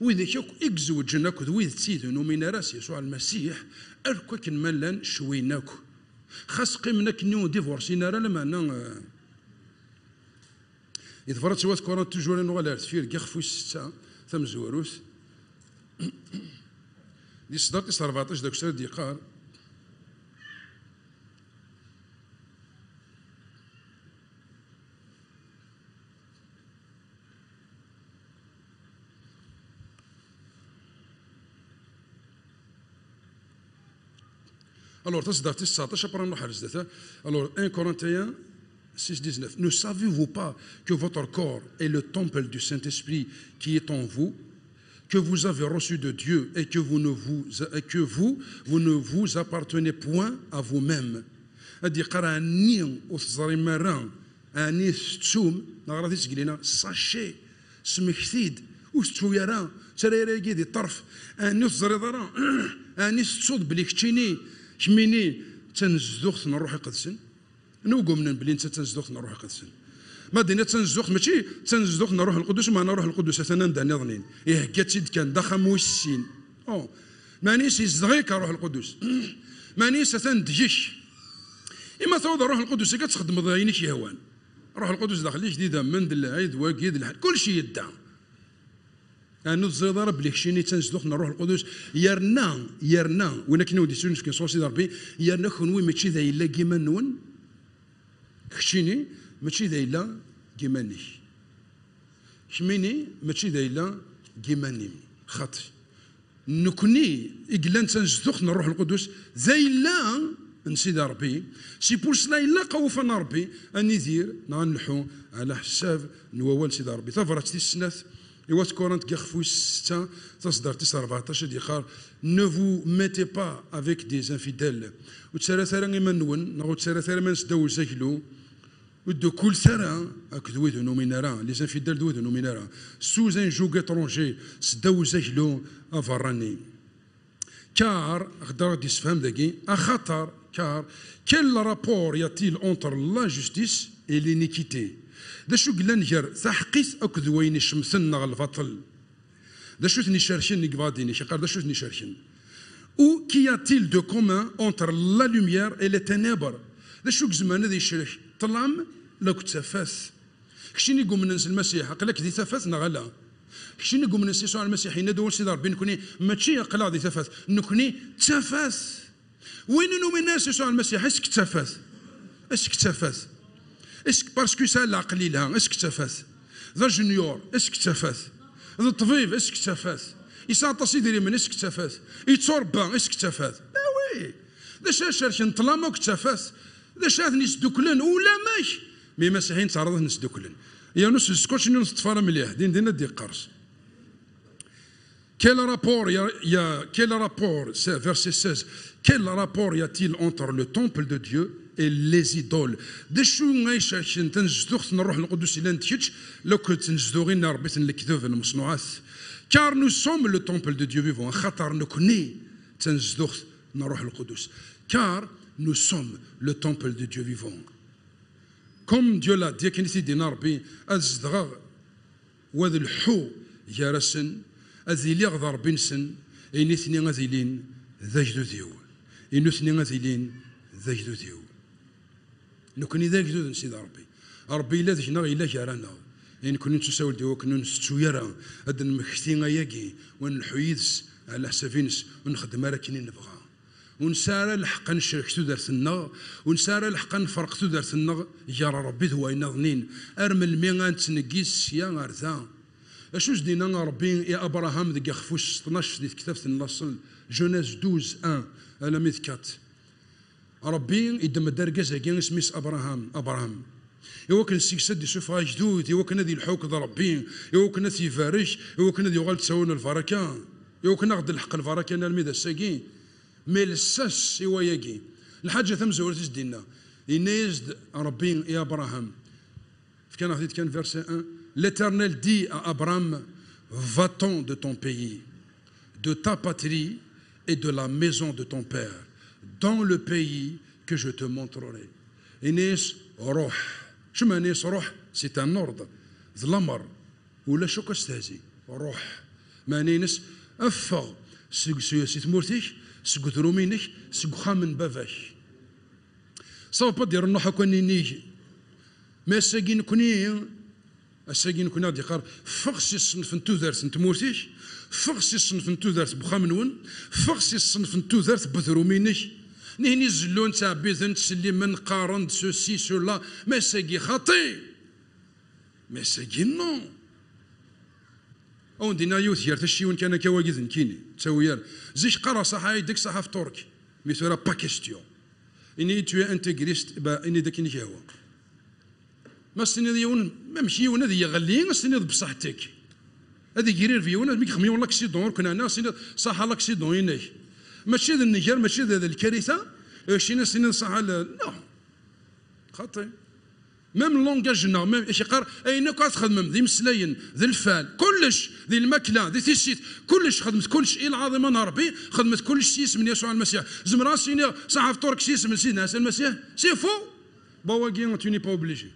وإذا شك إكزوجن أكد ويذ تسيدن ومن راس يسوع المسيح أركو كن ملان شويناكو خاص قيمنا كنيو ديفورسينا راه لما أنا إذا فرات سوات كورون تجوري نغالا تفير كيخفو ستة ثم زوروث. دي صدرتي 14 داك الشهر دي قال Alors, Alors, 1 Corinthiens 6, 19. Ne savez-vous pas que votre corps est le temple du Saint-Esprit qui est en vous, que vous avez reçu de Dieu et que vous ne vous, et que vous, vous ne vous appartenez point à vous-même. Sachez, سمكتيد وستو يرى ترى يرى دي طرف اني تصري [clears throat] اني تصود بلي كتشيني كميني تنزدوخ الروح القدس نوقو من بلي انت تنزدوخ الروح القدس ما دينا تنزدوخ ماشي تنزدوخ الروح القدس ما روح القدس اثنا نداني ظنين إيه كاتيد كان ضخم وسين أو مانيش يزغيك روح القدس مانيش تندجيش إما تعود روح القدس كتخدم ضاينك يهوان روح القدس داخل جديدة من دل عيد واكيد كل شيء يدعم أن الزيضة ربي كشيني تنزدوخ الروح القدس. يرنا يرنا. وين كنا ودي سونس كي صوصي ربي يرنا خنوي ماشي ذا إلا كيما نون؟ كشيني ماشي ذا إلا كيما ني كميني ماشي ذا إلا كيما نيم خاطي نكوني إقلان تنزدوخ الروح القدس. ذا إلا نسيد ربي سي بور سلا إلا قوفنا ربي أني دير نحو على حساب نوال سيد ربي تفرت السناث إيوات كورنت كيخفو ستة تصدر تسعة 14 ديخار ne vous mettez pas avec des infidèles. وتسارى ثرا إما نون نغو تسارى ثرا من سداو زاكلو ودو كل ثرا أكدوي دو نومينارا لي انفيدال دو دو نومينارا سوز ان جوغ اترونجي سداو زاكلو افراني كار غدار دي سفهم داكي اخطر كار quel rapport y a-t-il entre la justice et l'iniquité? دا شو قلنا نجر تحقيث أكد وين الشمسن غ البطل دا شو ثني شارشين نقباديني شقار دا شو ثني شارشين Ou qu'y a-t-il de commun entre la lumière et les دا شو زمان ذي شرح طلام لك تفاث كشيني قوم ننس المسيح قالك ذي تفاث نغلا كشيني قوم ننس يسوع المسيح ينادوا سيدار بين كوني ماشي قلا ذي تفاث نكوني تفاث وين نو من الناس يسوع المسيح اسك تفاث اسك تفاث اسك باسكو سالا قليلها اسك تفاث ذا جونيور اسك تفاث ذا الطبيب اسك تفاث يساطس من اسك تفاث يتوربا اسك تفاث وي ذا شاشر نطلامك تفاث ذا شاث نسدوكلن ولا ماش مي مسيحيين تعرض نسدوكلن يا نص سكوتش نص تفارا مليح دين دينا دي قرص Quel rapport, y a, y a, quel rapport, verset 16, quel rapport y a-t-il entre le temple de Dieu les idoles. دا شو غايشاش تنجدوخ نروح القدس إلى نتيتش لو كنت تنجدو غير ربي الكذوب المصنوعات كار نو سوم لو تومبل دو ديو فيفون خاطر نكوني تنجدوخ نروح القدس كار نو سوم لو تومبل دو ديو فيفون كوم ديو لا دي كنيسي دينا ربي ازدغا وذ الحو جارسن أذي لي غضر بنسن إني ثني غزيلين ذا جدو ديو إنو ثني غزيلين ذا جدو ديو نكوني ذاك جدود سيدي ربي ربي إلا ذكنا إلا جارانا إن كنا نتساول ديو كنا نستو يرا هاد المكتين ياكي ونحيدس على حسابينس ونخدم على كني نبغى. ونسارى الحق نشرك تو دارتنا ونسارى الحق نفرق تو دارتنا. يا ربي أين ظنين؟ ارمل مي تنقيس يا غارثا أشو جدينا ربي يا أبراهام ذي خفوش 12 دي كتاب النصل؟ جوناس 12 1 على ميث 4 ربي يدم الدرجة كين سميس أبراهام. أبراهام. إوا كان سيكسد يشوفها جدود إوا كان هذه الحوك ذا ربي إوا كان تيفارش إوا كان يغال تساون الفركة. إوا كان غد الحق الفركة أنا الميدا الساقي مي لساس إوا ياقي. الحاجة ثم زورت جدينا ينيزد ربي يا إبراهيم كان غادي كان فيرسي 1 L'Éternel dit à Abraham Va-t'en de ton pays, de ta patrie et de la maison de ton père, dans le pays que je te montrerai. Inès roh. Je m'inès roh, c'est un ordre. ظلمر ولا شو كستهزي روح ما نينس افغ سيك سي تمورتيك سيك درومينك سيك خامن بافاك صافا با دير النوح كوني نيجي ما ساكين كوني الساكين كنا غادي يقار فغسي الصنف نتو دارت نتمورتيك فغسي الصنف نتو دارت بخام نون فغسي الصنف نتو دارت نهني زلون تاع بيذن تسلي من قارن سوسي سولا. ما ساكي خطي. ما ساكي نو. أون دينا يوث يار تشيون كان كواجذ كيني. تسويار زيش قرا صح يدك صح في ترك مي سورا با كيستيون. إني تو انتغريست با إني داك ني هو ما سنيد يون ما مشي يون هذه يغلي سنيد بصحتك. هذه كيرير في يون ميك خميون لاكسيدون كنا أنا سنيد صح لاكسيدون ينك ماشي ذا النجار ماشي ذا الكارثة. شينا سنيد صح لا؟ خاطي ميم لونجاجنا ميم إيش يقار اين كاع تخدم ذي مسلاين ذي الفال كلش ذي الماكلة ذي تيسيت كلش خدمت كلش إلى عظيم أنا ربي خدمت كلش سيس من يسوع المسيح. زمرا سيني صح فطورك سيس من سيدنا المسيح؟ سي فو؟ بواكي tu n'es pas obligé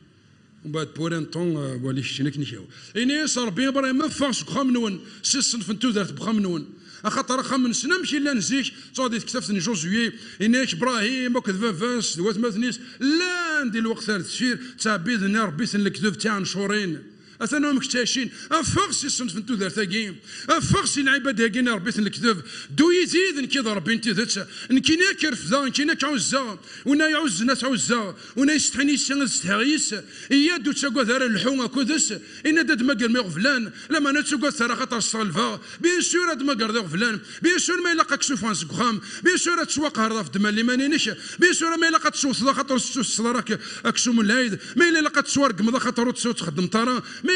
ومن بعد بور ان طون ولي شتينا كنيشاو اني صار بين إبراهيم فاس خام نون سي صنف انتو دارت بخام نون اخاطر خام سنة مشي لا نزيك صادي كتفتني جوزوي انيك إبراهيم وكذا فاس دوات مثنيس لا ندير الوقت ثالث شير. تاع بيذن ربي الكذب تاع نشورين. اثنا مكتاشين افغسي الصنف انتو دار ثاقي افغسي العباد هاقين ربي الكذب دو يزيد نكي ربي انت ذات نكينا ذا نكينا كعوزا ونا يعوز ناس عوزا ونا يستحني السنة استهغيس إيا دو تساقوا ذار اللحوم كودس إن داد ما قال ما غفلان لما نتساقوا ثرا خطر الصلفا بيان سور هاد ما قال غفلان بيان سور ما يلاقى كسوفان سكخام بيان سور تسواق هرضا في دما اللي ما نينش بيان سور ما يلاقى تسوس خاطر تسوس راك اكسوم العيد. ما يلاقى تسوار قمضا خاطر تخدم طرا ما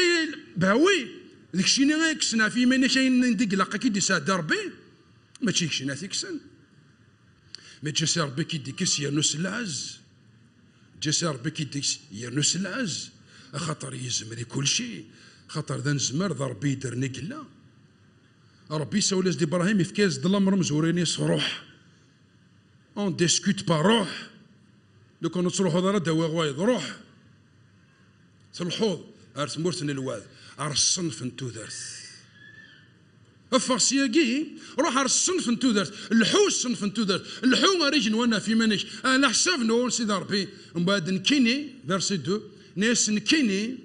باوي ديك الشيء اللي كسنا في من شيء ندق لقى كي ساد ربي ماشي كشنا تيكسن ما جاسي ربي كي ديكس يرنس العز. جاسي ربي كي ديكس يرنس العز. خاطر يزمري كل شيء خاطر ذا نزمر ذا ربي يدير نقلا ربي سولاس دي إبراهيم يفكاز د الامر مزوريني صروح. اون ديسكوت با روح. لو كانوا تروحوا ذا دوا غوايض روح. تلحوظ ارث مرثن الواد ارصنف انتو درث افرسياقي روح ارصنف انتو درث الحو صنف انتو درث الحو ريجن وأنا في منك أنا حساب نو سيدي ربي من بعد نكيني فيرسي 2 ناس نكيني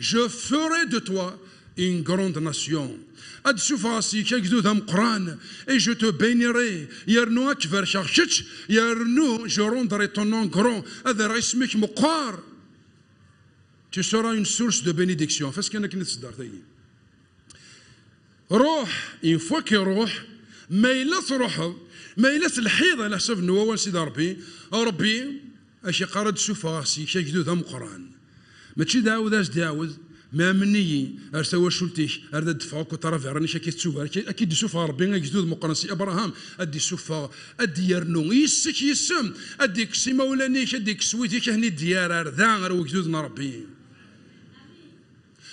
جو ferai دو توا une grande nation اد شوف راسي كي كدو قران اي جو تو بينيري يرنو اكبر شخشتش يرنو جو روندري تون نون كرون هذا اسمك مقار tu seras une source de bénédiction. Fais ce qu'il y a qui روح اون فوا كي يروح ما الا تروح ما الا الحيضه على حسب نوا سيدي ربي ربي اش يقرد شوف راسي شي جدو ذا قران ماشي داود اش داود ما مني ارسوا شلتيش ارد دفعك وطرف راني شاكي تشوف أكيد شوف ربي جدود مقرنسي ابراهام ادي شوف ادي يرنو يسك يسم اديك سي مولانيش اديك سويتي هني ديار ذا غير جدودنا ربي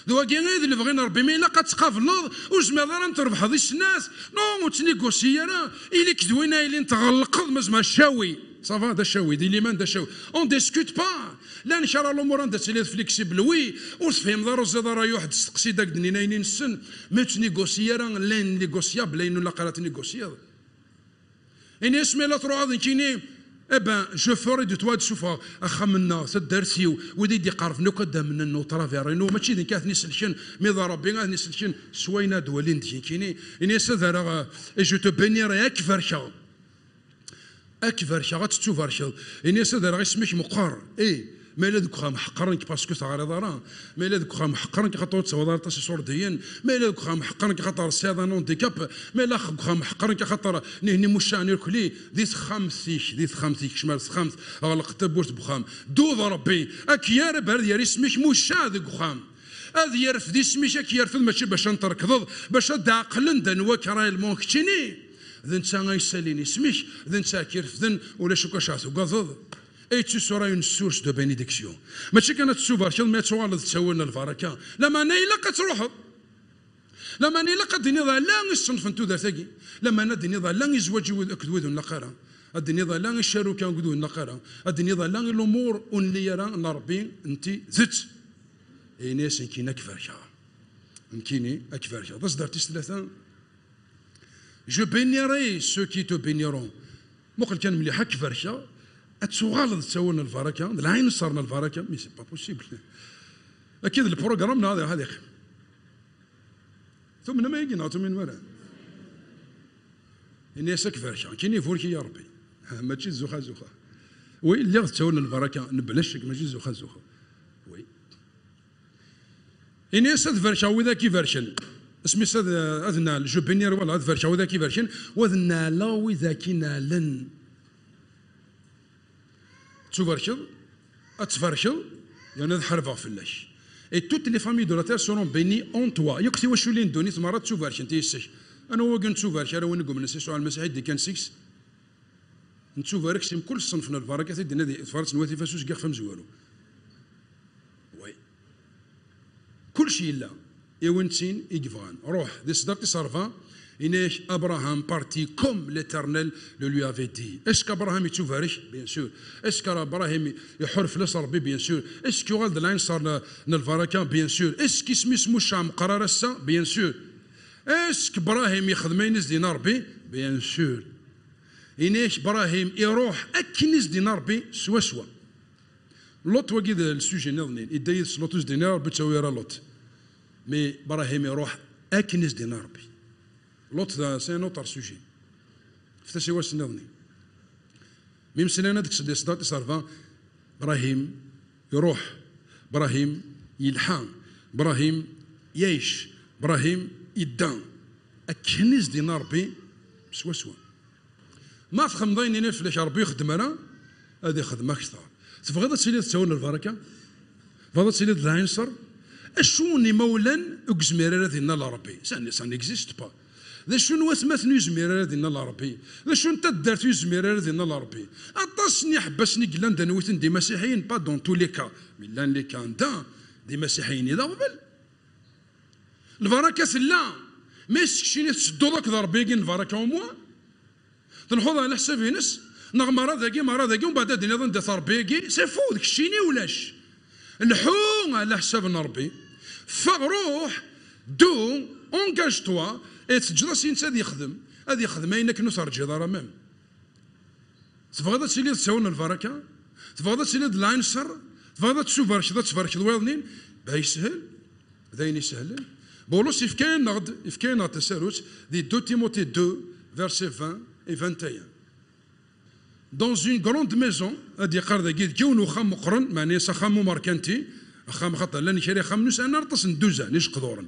دوا كي غير اللي بغينا ربي ما الا قد تقافلوض وزما راه تربح ذي الناس نو تنيغوسي أنا الي كدوينا الي نتغلق مزما شاوي صافا دا شاوي دي ليمان دا شاوي اون ديسكوت با لا الله الأمور انت تسلي فليكسيبل وي وتفهم دار زاد راه واحد تستقسي داك دنينين السن ما تنيغوسي راه لين نيغوسيابل لا قرات نيغوسيا اني اسمي لا تروح كيني Eh ben, je ferai de toi de souffre. أخمنا سدرسيو ودي دي قارف نو قدام من نو ترافير نو ماشي ذي كاثني سلشن ميضا ربي غادي سلشن سوينا دولين دي كيني إني سذر جو تو بنير أكبر شغل أكبر شغل تشوف شغل إني سذر اسمك مقر إيه ما الا دوك خام حقرنك باسكو تغري دارا ما الا دوك خام حقرنك خاطر تصور تاسي سورديين ما الا دوك خام حقرنك خاطر سيدا نون ديكاب. ما الا خام حقرنك خاطر نهني مشان يركلي خمسيش ديس خمسيك شمال خمس غلق تبوت بخام. دوض ربي. اكيار بارد يا اسمك مشا ذوك خام هذا يرفد اسمك أك يرفد ماشي باش نتركض باش تعقلن دنوك راي المونكتيني ذن تسا يسالين اسمك ذن تسا كيرفدن ولا شو كشاتو قضض اي tu seras une source de bénédiction ماشي كانت تسوبر ما توالد تسوينا البركه لما نيلا تروح لما نيلا قد نضا لا الصنف انتو ذاتي لما ندي نضا لا يزوج اكدود النقره ادي نضا لا الشاروكا كدود النقره ادي نضا لا الأمور ان لي يرى نربي انت زت اي ناس كفرشا كيني اكفرشا بس درتي ثلاثة جو bénirai ceux qui te béniront. مقل كان مليح كفرشا اتسوغالد تسوون الفركة العين صارنا الفركة مي سي با بوسيبل. أكيد البروغرام هذا هذا ثم ما يجي نعطوا من ورا إني سك فرشا كيني فوركي يا ربي. ماشي زوخا زوخا وي اللي تسوون البركه نبلشك ماشي زوخا زوخا وي. إني سد فرشا وذا كي فرشن. اسمي سد اذنا جو بينير ولا فرشا وذا كي فرشن وذنا لا وذا كي نالن. تفرشل أتفرشل يعني حرفا فلاش. اي توت لي فامي دو لا تير سورون بيني اون توا يكسي واش اللي ندوني ثمرات تسوفرش أنت يسش أنا هو كنت تسوفرش أنا وين نقول نسي سؤال المسيحي دي كان 6 نتسوفرك سيم كل صنف من البركة تدي نادي فرس نواتي فاسوس كاع فم زوالو وي. كل شيء لا ايوانتين يقفان روح. دي صدرتي صرفان إنيش أبراهام بارتي كوم لترنل لو لو افي دي اسك أبراهام يتوفرش بيان سور اسك أبراهام يحرف لس ربي بيان سور اسك يغال لاين صار نالفاركان بيان سور اسك اسمي سمو الشام قرار السا بيان سور اسك إبراهيم يخدم ينز دين ربي بيان سور إنيش إبراهيم يروح أكنز دين ربي سوا سوا لوط وقيد السوجي نظنين يدايس لوتوس دينار بتسوي لوط مي إبراهيم يروح أكنز دين ربي لوط سي ان اوتر سوجي فتاشي واش نظني ميم سنانا ديك دي صدات صارفا إبراهيم يروح إبراهيم يلحان إبراهيم يعيش إبراهيم يدان اكنز دين ربي سوا سوا ما تخمضين فلاش ربي يخدم أنا هذه خدمه أكثر تبغيض تسيلي تساون البركه تبغيض تسيلي العنصر اشوني مولا اكزمير هذه ربي سان سان اكزيست با ذا شنو وثمات يزمير راه دينا ربي ذا شنو انت دارت يزمير راه دينا الله ربي اطاسني حبسني قلان دا نويتن دي مسيحيين با دون تو لي كا ملان لي كان دا دي مسيحيين اذا قبل البركه سلا ما يسكشيني تسدو ذاك ذا ربي البركه وموا تنحوض على حساب ينس نغ مرة ذاكي مرة ذاكي ومن بعد دينا ذا ثار بيكي سي فو ذاك الشيني ولاش نحو على حساب ربي فروح دو اونكاج توا إيه تسجد سين هذا يخدم. هذا يخدم. أينك نسرجي راه مام تبغى تسيلي تساون البركة. تبغى تسيلي تبغى تشوف برش تفرش الوالدين. باهي يسهل. ذاين يسهل. بولوس يفكاين نغد يفكاين نغد تسالوت دي دو تيموتي 2 verset 20 et 21 dans une grande maison هادي قال ذا كون خام مقرن معني سخام ماركانتي خام خطأ. لاني شري خام نوس أنا رطس ندوزا نيش قدورن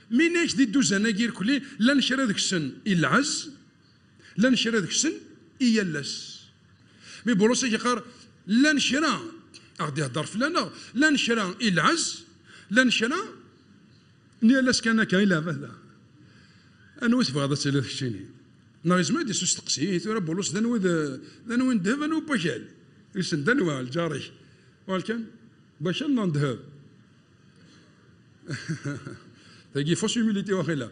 من إيش دي دوز أنا كير كلي؟ لا نشرى ذاك السن. العز. لا نشرى ذاك السن. يلس مي بولوس يقار لا نشرى غادي يهضر فلانا. لا نشرى العز. لا نشرى نيلس كان كاين لا هذا أنا وث هذا سيلي الشيني نايز ما دي سوس تقسي ثورا بولوس دنو دنو ندهب أنا باشال يسن دنو الجاري ولكن باش ندهب [laughs] تاقي فوس هيوميليتي واخيلا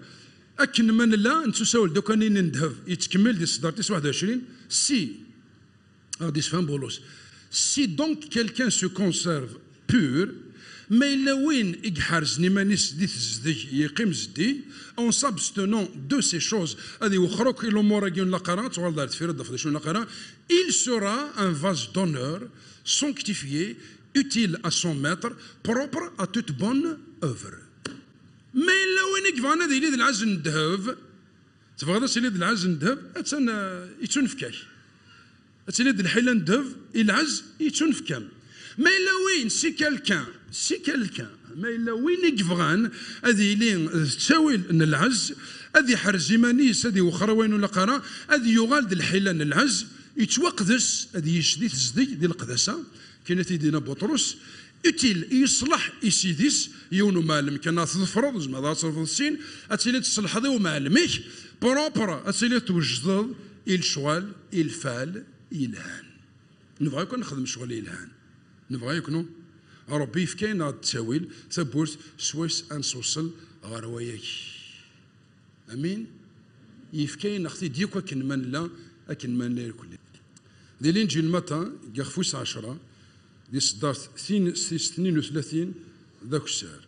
اكن من لا نتساول دوكا ندهف يتكمل دي صدرتي 21 سي غادي تفهم بولوس Si donc quelqu'un se conserve pur, ما إلا وين يحرزني مانيس دي تزدي يقيم زدي اون سابستونون دو سي شوز هذه وخروك الأمور كي نلقانا تغال دارت في رد شنو نلقانا il sera un vase d'honneur sanctifié utile à son maître propre à toute bonne œuvre. ما إلا وين يكفانا ذي لي العز الذهب تبغى سيلي العز الذهب اتسن يتنفكاك اتسيلي الحيلة الذهب العز يتنفكام ما إلا وين سي كالكان سي كالكان. ما إلا وين يبغان هذه لين تساوي العز هذه حرز مانيس هذه وخرا وين ولا قرا هذه يغال د الحيلان العز يتوقدس هذه يشدي تزدي ديال القداسه كاين تيدينا بطرس اوتيل يصلح يسيديس يونو معلم كان تظفرض زعما تصرف السين اتيلي تصلح ذي ومعلميك بروبر اتيلي توجد il شوال il فال يلهان نبغى يكون نخدم شغل يلهان نبغى يكونوا ربي يفكينا التاويل ثبوت سويس انسوصل غير وياك أمين؟ يفكينا أختي ديك أكن من لا أكن من لا الكل دي الانجيل متى؟ قفوس عشرة. دي صدار 32 ذاك الشهر.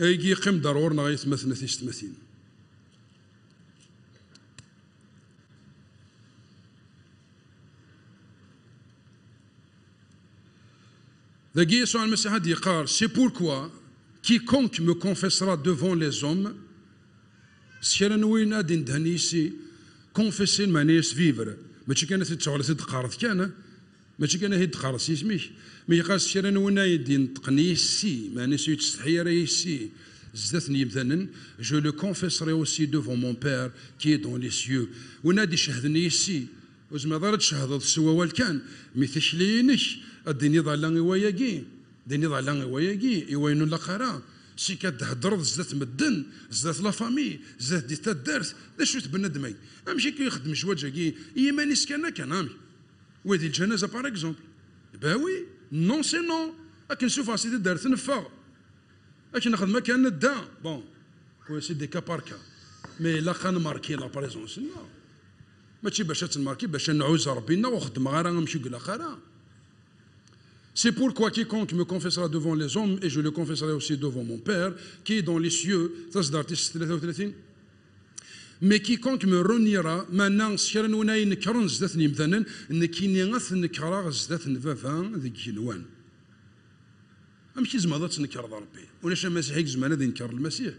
ايجي قيم ضرورنا غاية مثلا في 30 C'est pourquoi quiconque me confessera devant les hommes, سيرنوينا دين دهنيسي كونفيسين مانيس فيفر ماشي كانت تتعول تقارض كان ماشي كان هي تقارض سيسميك مي قاس شيرنوينا يدين تقنيسي مانيس يتستحي ريسي زدتني مثلا جو لو كونفيسري أوسي دوفون مون بير كي دون لي سيو. ونادي شهدني سي وزما دارت شهد سوا والكان مي تشلينش الديني ضالان وياكي ديني ضالان وياكي يوينو لقرا سي كتهضر زات مدن. زات لا فامي. زات دي تدارت دا شو بنادمي. أمشي كي يخدم شواجاكي يماني سكانا كان امي وهذه الجنازه بار اكزومبل باوي نون سي نون لكن شوف اسيدي دارت نفا لكن نخدم كان دا بون كو سي دي كا بار كا مي لا خان ماركي لا بريزونس لا ماشي باش تنماركي باش نعوز ربينا وخدم غير نمشي قلا خيرا C'est pourquoi quiconque me confessera devant les hommes, et je le confesserai aussi devant mon Père, qui est dans les cieux, mais quiconque me reniera, maintenant, سيرن ونا ينكرن زدات مثلا نكيني غث نكرا زدات نفافا ذيك الوان امشي زعما تنكر ربي ولاش المسيح زمان هذا ينكر المسيح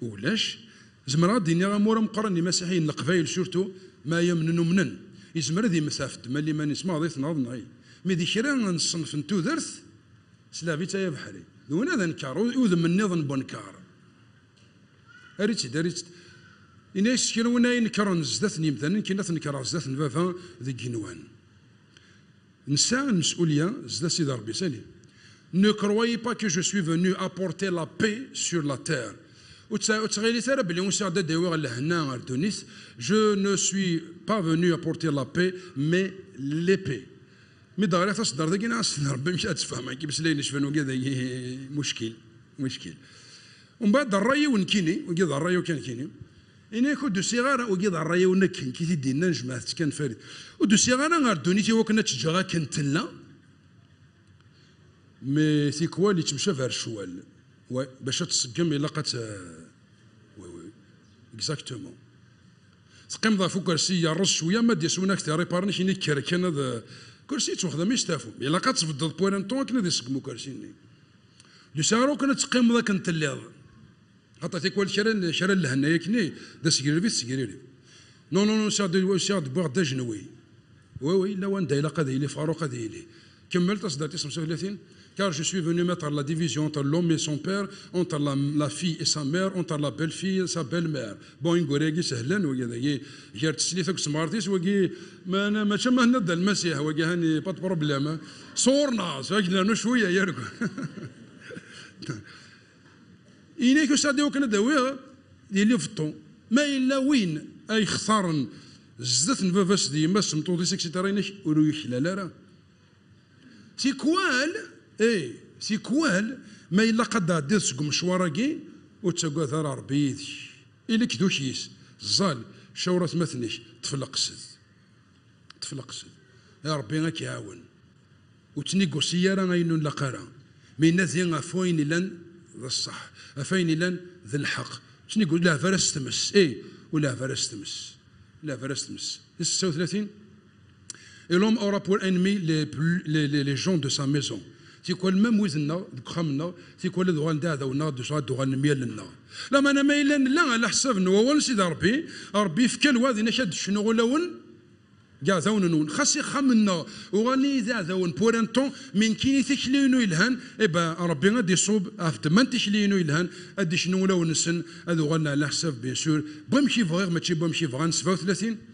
ولاش زمرا ديني غامورا مقرن المسيحيين القبايل سورتو ما يمنن منن يزمر ذي مالي ما نسمع ضيف ناض نعي مي دي كرا نصنف درث سلافي تايا بحري دون هذا نكار وذم النظن بنكار اريت داريت إن يسكن ونا ينكر زدات مثلا كي نكر زدات بابا ذي جنوان نسى المسؤولية زدات سيدي ربي سالي Ne croyez pas que je suis venu apporter la paix sur la terre. Je ne suis pas venu apporter la paix, mais l'épée. مي دغري تصدر ذاك ربي مشى تفهم كي بس لين شفنو كذا مشكل مشكل ومن بعد الراي ونكيني وكذا الراي وكان كيني إنا يكون دو سيغارة وكذا الراي ونكين كي تدينا جماعة كان فريد ودو سيغارة غير دونيتي وكنا تشجعها كانت لا مي سي كوا اللي تمشى فير الشوال وي باش تسقم الا قات وي وي اكزاكتومون تقيم ضافو كرسي يرص شوية ما دي سوناك تي ريبارني شي كان هذا كرسي تاخذ ما يستافو الا كتفضل بوان طون كنا يسقمو كرسي لو سارو كنا تقيم ذاك نتليض خاطر تيكوال شرا شرا لهنا ياكني دا سكريري سكريري نو نو نو سا دو سا دو بوغ دا جنوي وي وي لا وان دا الا قد يلي فاروق قد يلي كملت اصدرتي 35 car je suis venu mettre la division entre l'homme et son père, entre la, la, fille et sa mère, entre la belle-fille et sa belle-mère. Bon, يقول سهلا وكذا غير تسليثك سمارتيس وكي ما أنا ما شما ندى المسيح وكي هاني بات بروبليم صورنا شوية يركو إنيك ساديو كنا داويها اللي فطو. ما إلا وين أي خسارن زدت نفافاس دي ما سمطو دي ترينك ولو يحلال راه سيكوال اي سيكوال ما إلا قد عديت سكم مشواراكي وتسقى ثار ربي يدي إلا كدوشيس زال شورة مثنيش تفلق سد. تفلق سد. يا ربي غاك يعاون. وتنيقوسيا راه غاينون لقرا من نذين أفوين لن ذا الصح أفين لن ذا الحق. شنو يقول؟ لا فرس تمس. إيه ولا فرس تمس. لا فرس تمس. 36 Et l'homme aura pour ennemi les, les, les, les gens de sa maison. تيكون ميم وزننا خمنا تيكون دوغان دا دونا دوشا دوغان ميال لنا لا ما أنا الا لا على حساب نوال سيدي ربي ربي في كان وادي نشاد شنو غلاون كاع زاون نون. يخمنا وغاني ذا زاون بور ان طون من كيني تشلينو يلهان إبا ربي غادي يصوب افت من تشلينو يلهان أدي شنو لو نسن هذو غانا على حساب بيان سور. بغمشي فغير ماشي بغمشي فغان. 37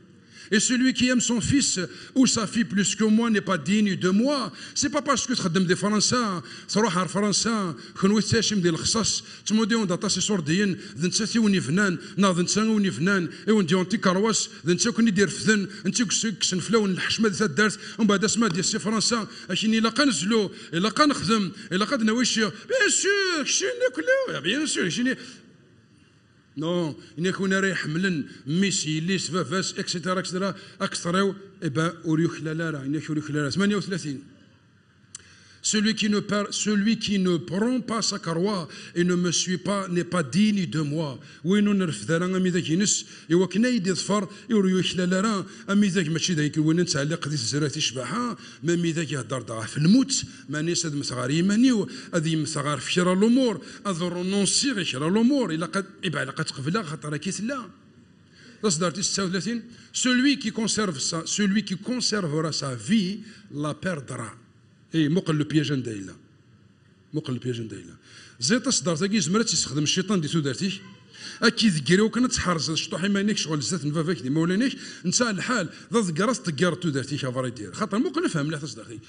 Et celui qui aime son fils ou sa fille plus que moi n'est pas digne de moi. C'est pas parce que تخدم دي فرنسا تروح على فرنسا كون تاشم ديال الخصاص تمودي اون داتا سي سورديين ذا نتا تيوني فنان ناض نتا وني فنان ايون ديون تي كرواس ذا نتا كون يدير فذن انت كسن فلاون الحشمه ديال دارت ومن بعد اسماء ديال سي فرنسا اشيني الا قنزلو الا قنخدم الا قد نويش بيان سور شنو كلو بيان سور شنو نو إن يكون رايح حملن ميسي ليس فافاس اكسترا اكسترا اكسترا إبا أوريوخ لا لا إن يكون لا 38 Celui qui, ne, celui qui ne prend pas sa croix et ne me suit pas n'est pas digne de moi. وين نرفد راه امي ذاك ينس ايوا كنا يدي ظفر يوريو يحلال راه امي ذاك ماشي ذاك وين نتعلق دي الزرات شباحه ما مي ذاك يهضر ضاع في الموت ما نيس هاد مصغار يمانيو هذه مصغار في شرا الأمور هذا رونونسي غير شرا الأمور الا قد ابع قد تقبلها خاطر كيس لا تصدر 39 celui qui conserve sa celui qui conservera sa vie la perdra إي مقلب بياجن دايلا مقلب بياجن دايلا زي تصدر تاكي زمرت تستخدم الشيطان دي تودرتي. أكي ذكري وكان تحرز شطوح مانيك شغل زات نفافاك دي مولانيك نسى الحال ذا ذكرس تقار تودرتي شافرا يدير خاطر ممكن نفهم مليح تصدقي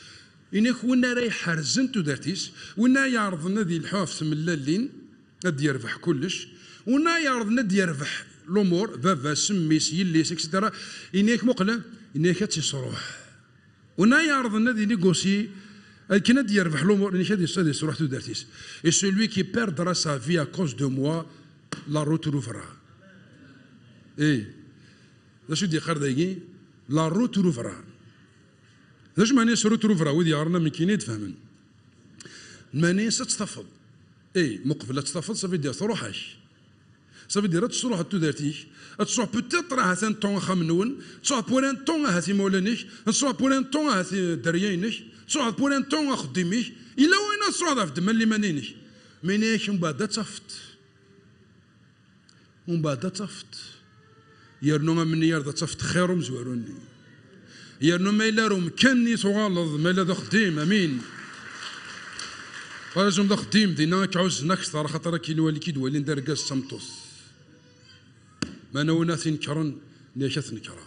إنك ونا راي حرزن تودرتيس ونا يعرض نادي الحوف ثم اللين ندي يربح كلش. ونا يعرض ندي يربح الأمور فافا سميس يليس اكسترا إنك مقلة إنك تيصروح ونا يعرض نادي نيغوسي Et celui qui perdra sa vie à cause de moi la retrouvera. Et je dis la retrouvera. ليش ماني ريتروفرا ودي يعرنا من كيني تفهمن ماني ستستفض اي مقبل تستفض صافي دير تروحش صافي دير تروح تو دارتيش تروح بوتيت راه ثان طون خمنون تروح بوران طون هاتي مولانيش تروح بوران طون هاتي دريانيش صعد بور ان تون خدميش إلا وين صعد في دم اللي مانينش منيش من بعد تصفت من بعد تصفت يرنو من يرد تصفت خير مزوروني يرنو ما إلا روم كاني تغالظ ما إلا خديم أمين. فرجم ذا خديم دينا كعوز نكثر خاطر كي الوالي كي دوالي ندير كاس سمطوس ما نونا ثنكرن نيشا نكرا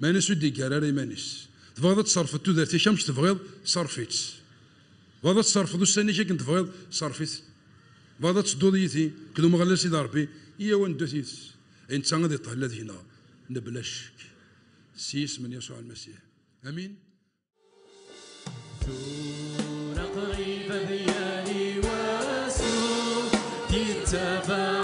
ما نسودي كاراري مانيس تبغيض تصرف التودرتي شمش تبغيض صرفيت تبغيض تصرف ذو السنة كنت تبغيض صرفيت تبغيض تصدو ديتي كدو مغلا سيدي ربي هي وين دوتيت انت غادي طهلا هنا نبلاش سيس من يسوع المسيح امين قريب ذيالي واسو تتبع